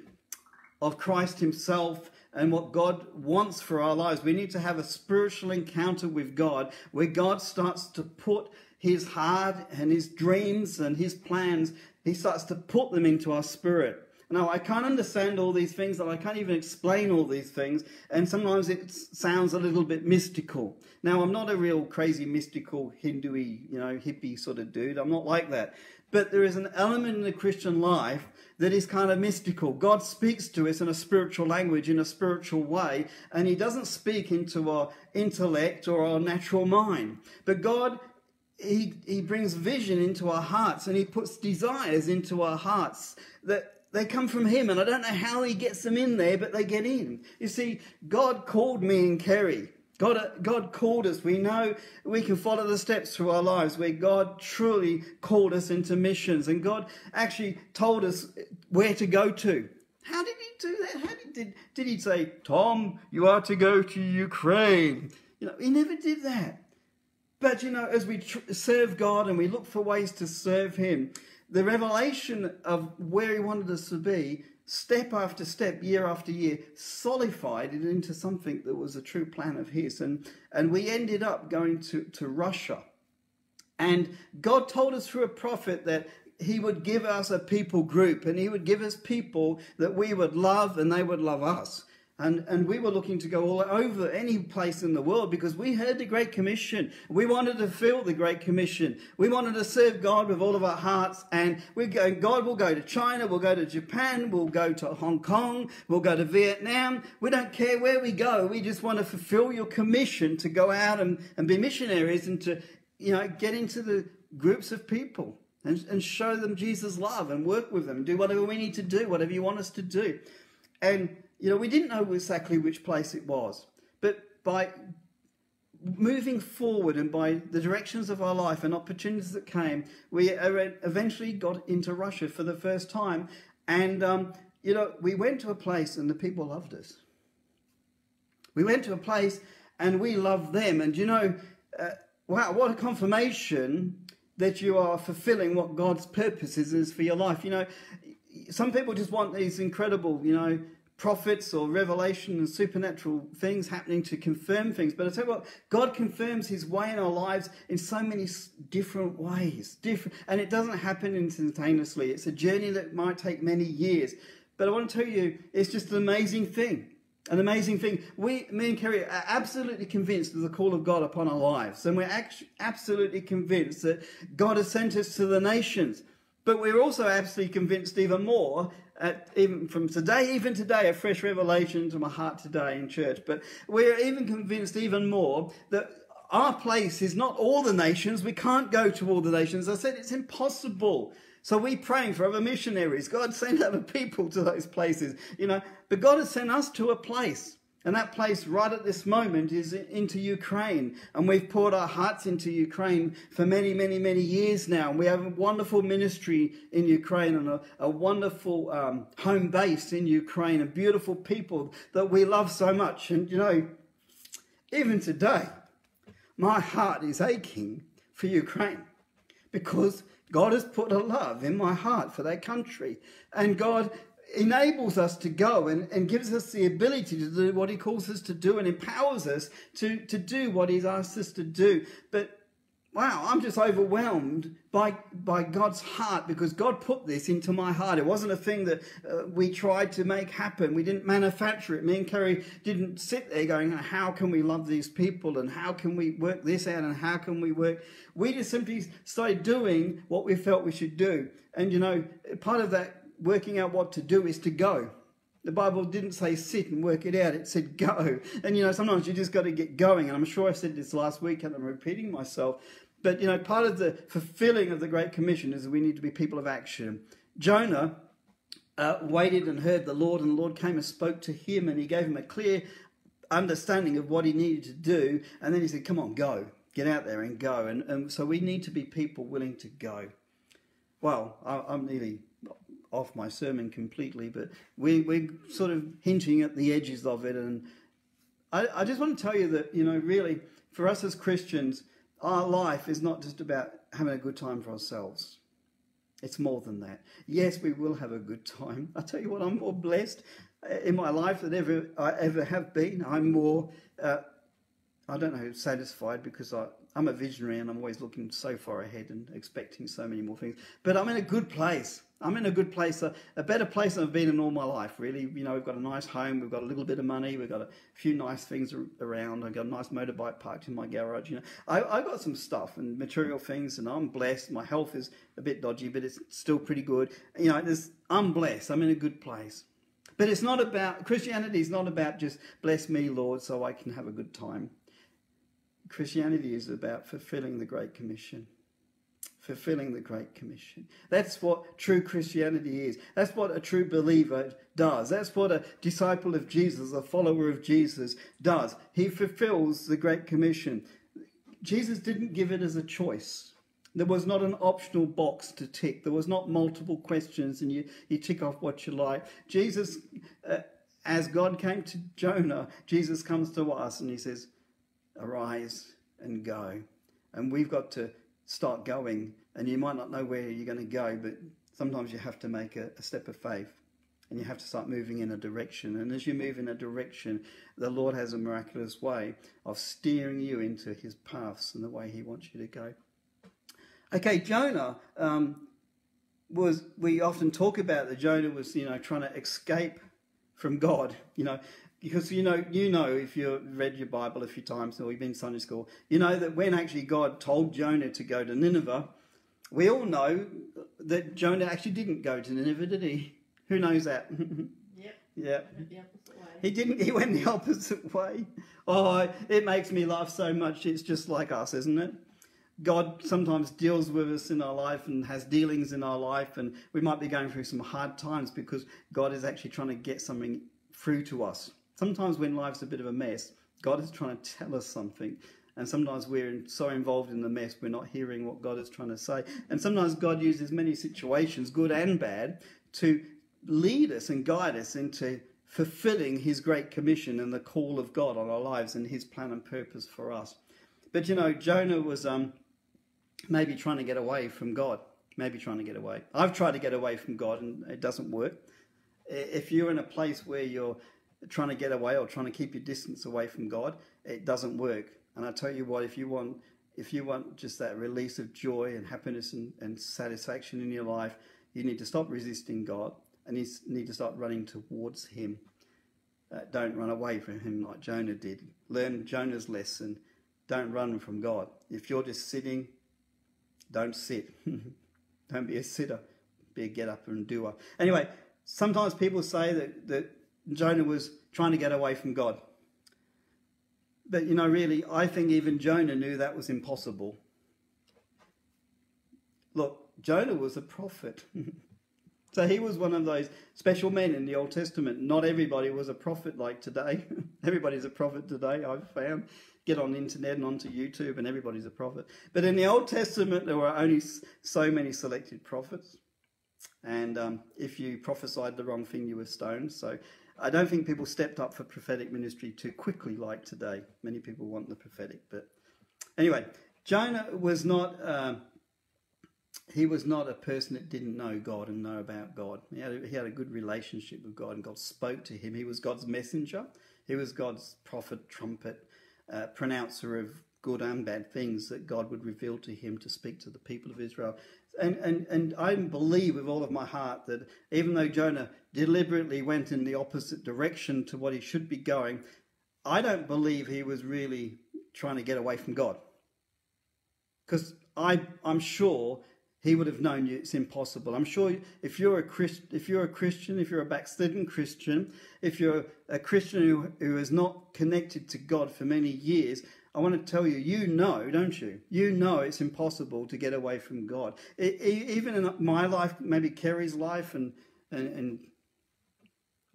of Christ Himself and what God wants for our lives. We need to have a spiritual encounter with God where God starts to put his heart and his dreams and his plans, he starts to put them into our spirit. Now, I can't understand all these things, and I can't even explain all these things, and sometimes it sounds a little bit mystical. Now, I'm not a real crazy mystical Hindu you know, hippie sort of dude. I'm not like that. But there is an element in the Christian life that is kind of mystical. God speaks to us in a spiritual language, in a spiritual way, and He doesn't speak into our intellect or our natural mind. But God he, he brings vision into our hearts and he puts desires into our hearts that they come from him and i don't know how he gets them in there but they get in you see god called me and kerry God, uh, God called us. We know we can follow the steps through our lives where God truly called us into missions and God actually told us where to go to. How did he do that? How did, did, did he say, Tom, you are to go to Ukraine? You know, he never did that. But, you know, as we tr- serve God and we look for ways to serve Him, the revelation of where He wanted us to be step after step, year after year, solidified it into something that was a true plan of his. And, and we ended up going to, to Russia. And God told us through a prophet that he would give us a people group and he would give us people that we would love and they would love us. And, and we were looking to go all over any place in the world because we heard the Great Commission. We wanted to feel the Great Commission. We wanted to serve God with all of our hearts. And we go, God will go to China, we'll go to Japan, we'll go to Hong Kong, we'll go to Vietnam. We don't care where we go. We just want to fulfill your commission to go out and, and be missionaries and to, you know, get into the groups of people and, and show them Jesus' love and work with them, do whatever we need to do, whatever you want us to do. And you know, we didn't know exactly which place it was, but by moving forward and by the directions of our life and opportunities that came, we eventually got into Russia for the first time. And, um, you know, we went to a place and the people loved us. We went to a place and we loved them. And, you know, uh, wow, what a confirmation that you are fulfilling what God's purposes is for your life. You know, some people just want these incredible, you know, prophets or revelation and supernatural things happening to confirm things. But I tell you what, God confirms his way in our lives in so many different ways. Different, and it doesn't happen instantaneously. It's a journey that might take many years. But I want to tell you, it's just an amazing thing. An amazing thing. We, me and Kerry, are absolutely convinced of the call of God upon our lives. And we're absolutely convinced that God has sent us to the nations. But we're also absolutely convinced even more at, even from today, even today, a fresh revelation to my heart today in church. But we're even convinced even more that our place is not all the nations. We can't go to all the nations. I said it's impossible. So we praying for other missionaries. God send other people to those places, you know. But God has sent us to a place and that place right at this moment is into Ukraine. And we've poured our hearts into Ukraine for many, many, many years now. And we have a wonderful ministry in Ukraine and a, a wonderful um, home base in Ukraine and beautiful people that we love so much. And you know, even today, my heart is aching for Ukraine because God has put a love in my heart for that country. And God enables us to go and, and gives us the ability to do what he calls us to do and empowers us to, to do what he's asked us to do. But wow, I'm just overwhelmed by, by God's heart because God put this into my heart. It wasn't a thing that uh, we tried to make happen. We didn't manufacture it. Me and Kerry didn't sit there going, how can we love these people and how can we work this out and how can we work? We just simply started doing what we felt we should do. And you know, part of that working out what to do is to go. The Bible didn't say sit and work it out, it said go. And you know, sometimes you just got to get going. And I'm sure I said this last week and I'm repeating myself. But you know, part of the fulfilling of the Great Commission is that we need to be people of action. Jonah uh, waited and heard the Lord, and the Lord came and spoke to him, and he gave him a clear understanding of what he needed to do. And then he said, Come on, go. Get out there and go. And, and so we need to be people willing to go. Well, I, I'm nearly off my sermon completely, but we, we're sort of hinting at the edges of it. And I, I just want to tell you that, you know, really, for us as Christians, our life is not just about having a good time for ourselves. It's more than that. Yes, we will have a good time. <laughs> I tell you what, I'm more blessed in my life than ever I ever have been. I'm more, uh, I don't know, satisfied because I, I'm a visionary and I'm always looking so far ahead and expecting so many more things. But I'm in a good place. I'm in a good place, a, a, better place than I've been in all my life, really. You know, we've got a nice home, we've got a little bit of money, we've got a few nice things around, I've got a nice motorbike parked in my garage. You know, I, I've got some stuff and material things, and I'm blessed. My health is a bit dodgy, but it's still pretty good. You know, I'm blessed. I'm in a good place. But it's not about, Christianity is not about just bless me, Lord, so I can have a good time. Christianity is about fulfilling the Great Commission. Fulfilling the Great Commission. That's what true Christianity is. That's what a true believer does. That's what a disciple of Jesus, a follower of Jesus, does. He fulfills the Great Commission. Jesus didn't give it as a choice. There was not an optional box to tick. There was not multiple questions and you, you tick off what you like. Jesus, uh, as God came to Jonah, Jesus comes to us and he says, arise and go. And we've got to start going. And you might not know where you're going to go, but sometimes you have to make a, a step of faith and you have to start moving in a direction. And as you move in a direction, the Lord has a miraculous way of steering you into his paths and the way he wants you to go. Okay, Jonah um, was, we often talk about that Jonah was, you know, trying to escape from God. You know, because you know you know if you've read your Bible a few times or you've been in Sunday school, you know that when actually God told Jonah to go to Nineveh, we all know that Jonah actually didn't go to Nineveh, did he? <laughs> Who knows that? <laughs> yep. Yeah. He didn't. He went the <laughs> opposite way. Oh, it makes me laugh so much. It's just like us, isn't it? God sometimes deals with us in our life and has dealings in our life, and we might be going through some hard times because God is actually trying to get something through to us. Sometimes when life's a bit of a mess, God is trying to tell us something. And sometimes we're so involved in the mess, we're not hearing what God is trying to say. And sometimes God uses many situations, good and bad, to lead us and guide us into fulfilling His great commission and the call of God on our lives and His plan and purpose for us. But you know, Jonah was um, maybe trying to get away from God. Maybe trying to get away. I've tried to get away from God and it doesn't work. If you're in a place where you're trying to get away or trying to keep your distance away from God, it doesn't work. And I tell you what, if you want if you want just that release of joy and happiness and, and satisfaction in your life, you need to stop resisting God and you need to start running towards Him. Uh, don't run away from Him like Jonah did. Learn Jonah's lesson. Don't run from God. If you're just sitting, don't sit. <laughs> don't be a sitter. Be a get up and doer. Anyway, sometimes people say that, that Jonah was trying to get away from God. But, you know, really, I think even Jonah knew that was impossible. Look, Jonah was a prophet. <laughs> so he was one of those special men in the Old Testament. Not everybody was a prophet like today. <laughs> Everybody's a prophet today, I've found. Get on the internet and onto YouTube, and everybody's a prophet. But in the Old Testament, there were only so many selected prophets. And um, if you prophesied the wrong thing, you were stoned. So I don't think people stepped up for prophetic ministry too quickly like today. Many people want the prophetic, but anyway, Jonah was not. Uh, he was not a person that didn't know God and know about God. He had, a, he had a good relationship with God, and God spoke to him. He was God's messenger. He was God's prophet, trumpet, uh, pronouncer of good and bad things that God would reveal to him to speak to the people of Israel. And, and, and I believe with all of my heart that even though Jonah deliberately went in the opposite direction to what he should be going, I don't believe he was really trying to get away from God. Because I'm sure he would have known you, it's impossible. I'm sure if you're a Christ, if you're a Christian, if you're a backslidden Christian, if you're a Christian who, who is not connected to God for many years, I want to tell you, you know, don't you? You know it's impossible to get away from God. It, even in my life, maybe Kerry's life and, and, and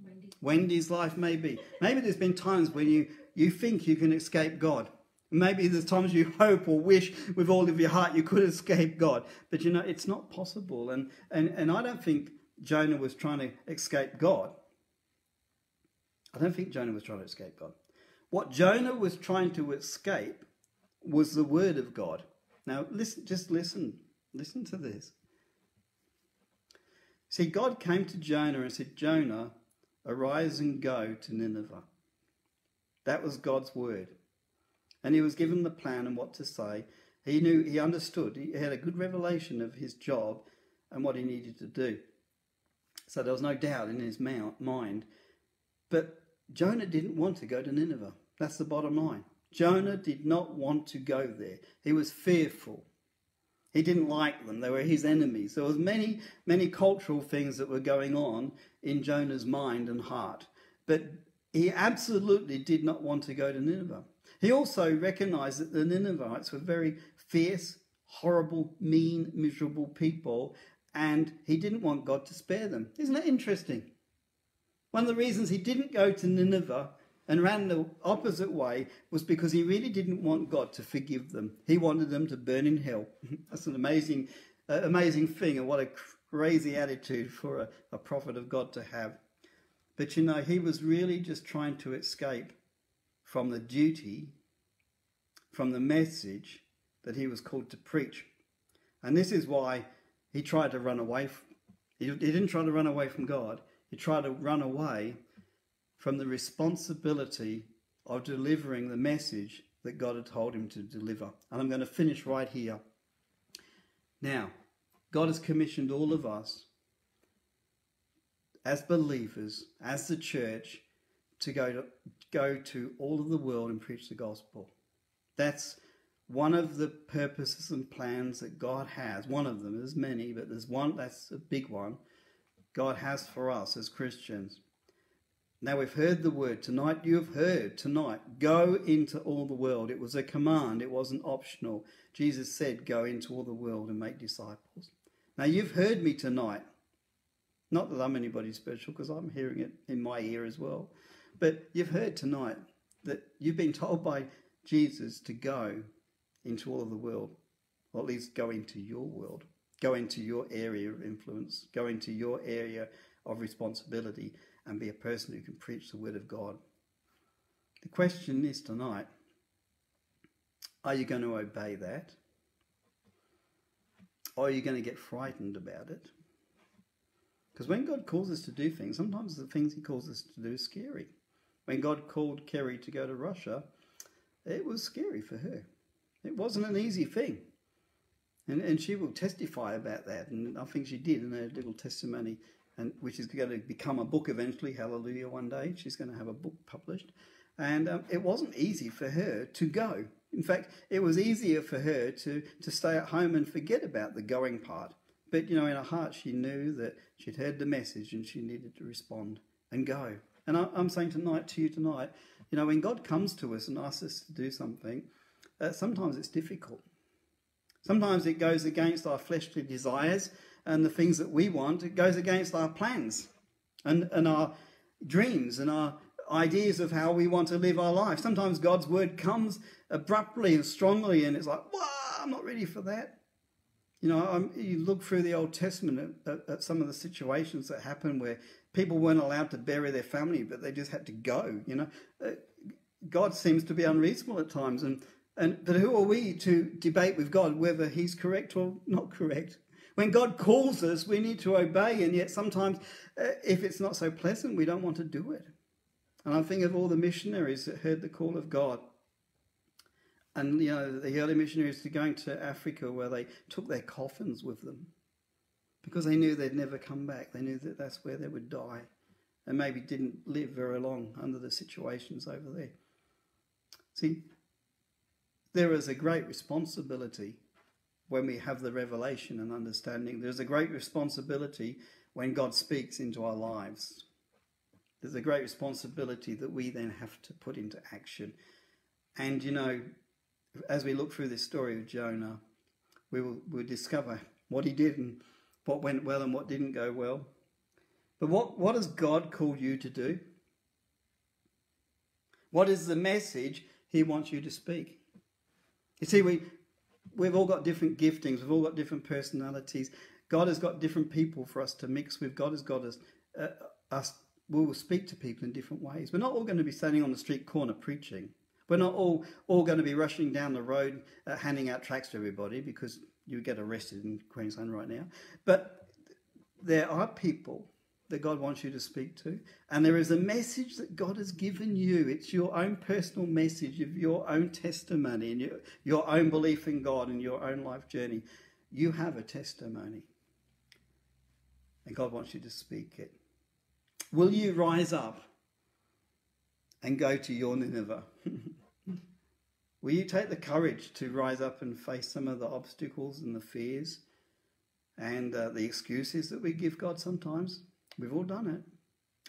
Wendy. Wendy's life, maybe. Maybe there's been times when you, you think you can escape God. Maybe there's times you <laughs> hope or wish with all of your heart you could escape God. But you know, it's not possible. And, and, and I don't think Jonah was trying to escape God. I don't think Jonah was trying to escape God. What Jonah was trying to escape was the word of God. Now, listen, just listen. Listen to this. See, God came to Jonah and said, Jonah, Arise and go to Nineveh. That was God's word. And he was given the plan and what to say. He knew, he understood, he had a good revelation of his job and what he needed to do. So there was no doubt in his mind. But Jonah didn't want to go to Nineveh. That's the bottom line. Jonah did not want to go there. He was fearful. He didn't like them. They were his enemies. There was many, many cultural things that were going on in Jonah's mind and heart. But he absolutely did not want to go to Nineveh. He also recognized that the Ninevites were very fierce, horrible, mean, miserable people, and he didn't want God to spare them. Isn't that interesting? One of the reasons he didn't go to Nineveh and ran the opposite way was because he really didn't want God to forgive them. He wanted them to burn in hell. <laughs> That's an amazing, uh, amazing thing, and what a crazy attitude for a, a prophet of God to have. But you know, he was really just trying to escape from the duty, from the message that he was called to preach. And this is why he tried to run away. He didn't try to run away from God. He tried to run away from the responsibility of delivering the message that God had told him to deliver. And I'm going to finish right here. Now, God has commissioned all of us as believers, as the church, to go to go to all of the world and preach the gospel. That's one of the purposes and plans that God has. One of them, there's many, but there's one that's a big one. God has for us as Christians. Now we've heard the word. Tonight you have heard. Tonight, go into all the world. It was a command, it wasn't optional. Jesus said, Go into all the world and make disciples. Now you've heard me tonight. Not that I'm anybody special, because I'm hearing it in my ear as well. But you've heard tonight that you've been told by Jesus to go into all of the world, or at least go into your world, go into your area of influence, go into your area of responsibility and be a person who can preach the word of God. The question is tonight are you going to obey that? Or are you going to get frightened about it? Because when God calls us to do things, sometimes the things He calls us to do are scary. When God called Kerry to go to Russia, it was scary for her. It wasn't an easy thing. And, and she will testify about that. And I think she did in her little testimony and which is going to become a book eventually. Hallelujah! One day she's going to have a book published, and um, it wasn't easy for her to go. In fact, it was easier for her to to stay at home and forget about the going part. But you know, in her heart, she knew that she'd heard the message and she needed to respond and go. And I, am saying tonight to you tonight, you know, when God comes to us and asks us to do something, uh, sometimes it's difficult. Sometimes it goes against our fleshly desires and the things that we want, it goes against our plans and, and our dreams and our ideas of how we want to live our life. Sometimes God's word comes abruptly and strongly, and it's like, wow, I'm not ready for that. You know, I'm, you look through the Old Testament at, at, at, some of the situations that happen where people weren't allowed to bury their family, but they just had to go. You know, uh, God seems to be unreasonable at times, and and but who are we to debate with God whether He's correct or not correct? When God calls us, we need to obey, and yet sometimes, uh, if it's not so pleasant, we don't want to do it. And I think of all the missionaries that heard the call of God. And, you know, the early missionaries to going to Africa where they took their coffins with them because they knew they'd never come back. They knew that that's where they would die and maybe didn't live very long under the situations over there. See, there is a great responsibility when we have the revelation and understanding. There's a great responsibility when God speaks into our lives. There's a great responsibility that we then have to put into action. And you know, as we look through this story of Jonah, we will we'll discover what he did and what went well and what didn't go well. But what, what has God called you to do? What is the message he wants you to speak? You see, we, we've all got different giftings, we've all got different personalities. God has got different people for us to mix with. God has got us, uh, us we will speak to people in different ways. We're not all going to be standing on the street corner preaching. We're not all, all going to be rushing down the road uh, handing out tracts to everybody because you get arrested in Queensland right now. But there are people that God wants you to speak to. And there is a message that God has given you. It's your own personal message of your own testimony and your, your own belief in God and your own life journey. You have a testimony. And God wants you to speak it. Will you rise up and go to your Nineveh? <laughs> Will you take the courage to rise up and face some of the obstacles and the fears and uh, the excuses that we give God sometimes? We've all done it.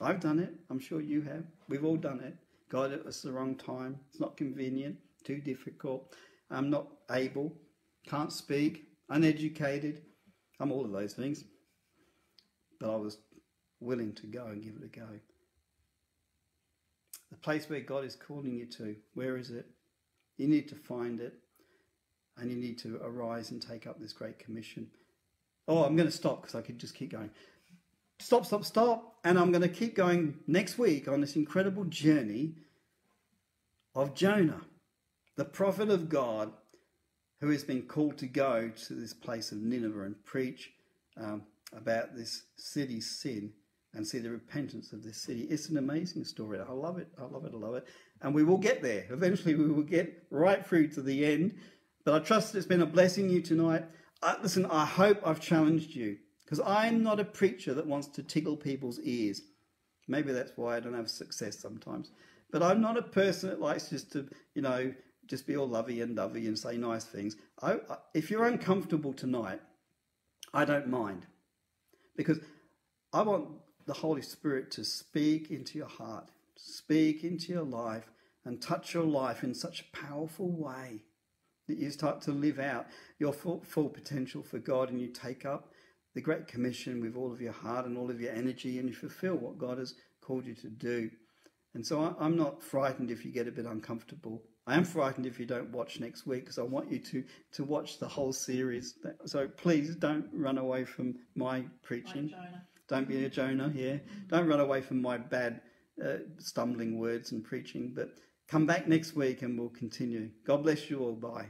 I've done it. I'm sure you have. We've all done it. God, it was the wrong time. It's not convenient. Too difficult. I'm not able. Can't speak. Uneducated. I'm all of those things. But I was willing to go and give it a go. The place where God is calling you to, where is it? You need to find it and you need to arise and take up this great commission. Oh, I'm going to stop because I could just keep going. Stop, stop, stop. And I'm going to keep going next week on this incredible journey of Jonah, the prophet of God who has been called to go to this place of Nineveh and preach um, about this city's sin and see the repentance of this city. It's an amazing story. I love it. I love it. I love it. And we will get there. Eventually, we will get right through to the end. But I trust it's been a blessing you tonight. Listen, I hope I've challenged you because I'm not a preacher that wants to tickle people's ears. Maybe that's why I don't have success sometimes. But I'm not a person that likes just to, you know, just be all lovey and dovey and say nice things. I, I, if you're uncomfortable tonight, I don't mind because I want the Holy Spirit to speak into your heart, speak into your life, and touch your life in such a powerful way that you start to live out your full, full potential for God and you take up the Great Commission with all of your heart and all of your energy and you fulfill what God has called you to do. And so I'm not frightened if you get a bit uncomfortable. I am frightened if you don't watch next week because I want you to, to watch the whole series. So please don't run away from my preaching. Jonah. Don't be a Jonah here. Don't run away from my bad, uh, stumbling words and preaching. But come back next week and we'll continue. God bless you all. Bye.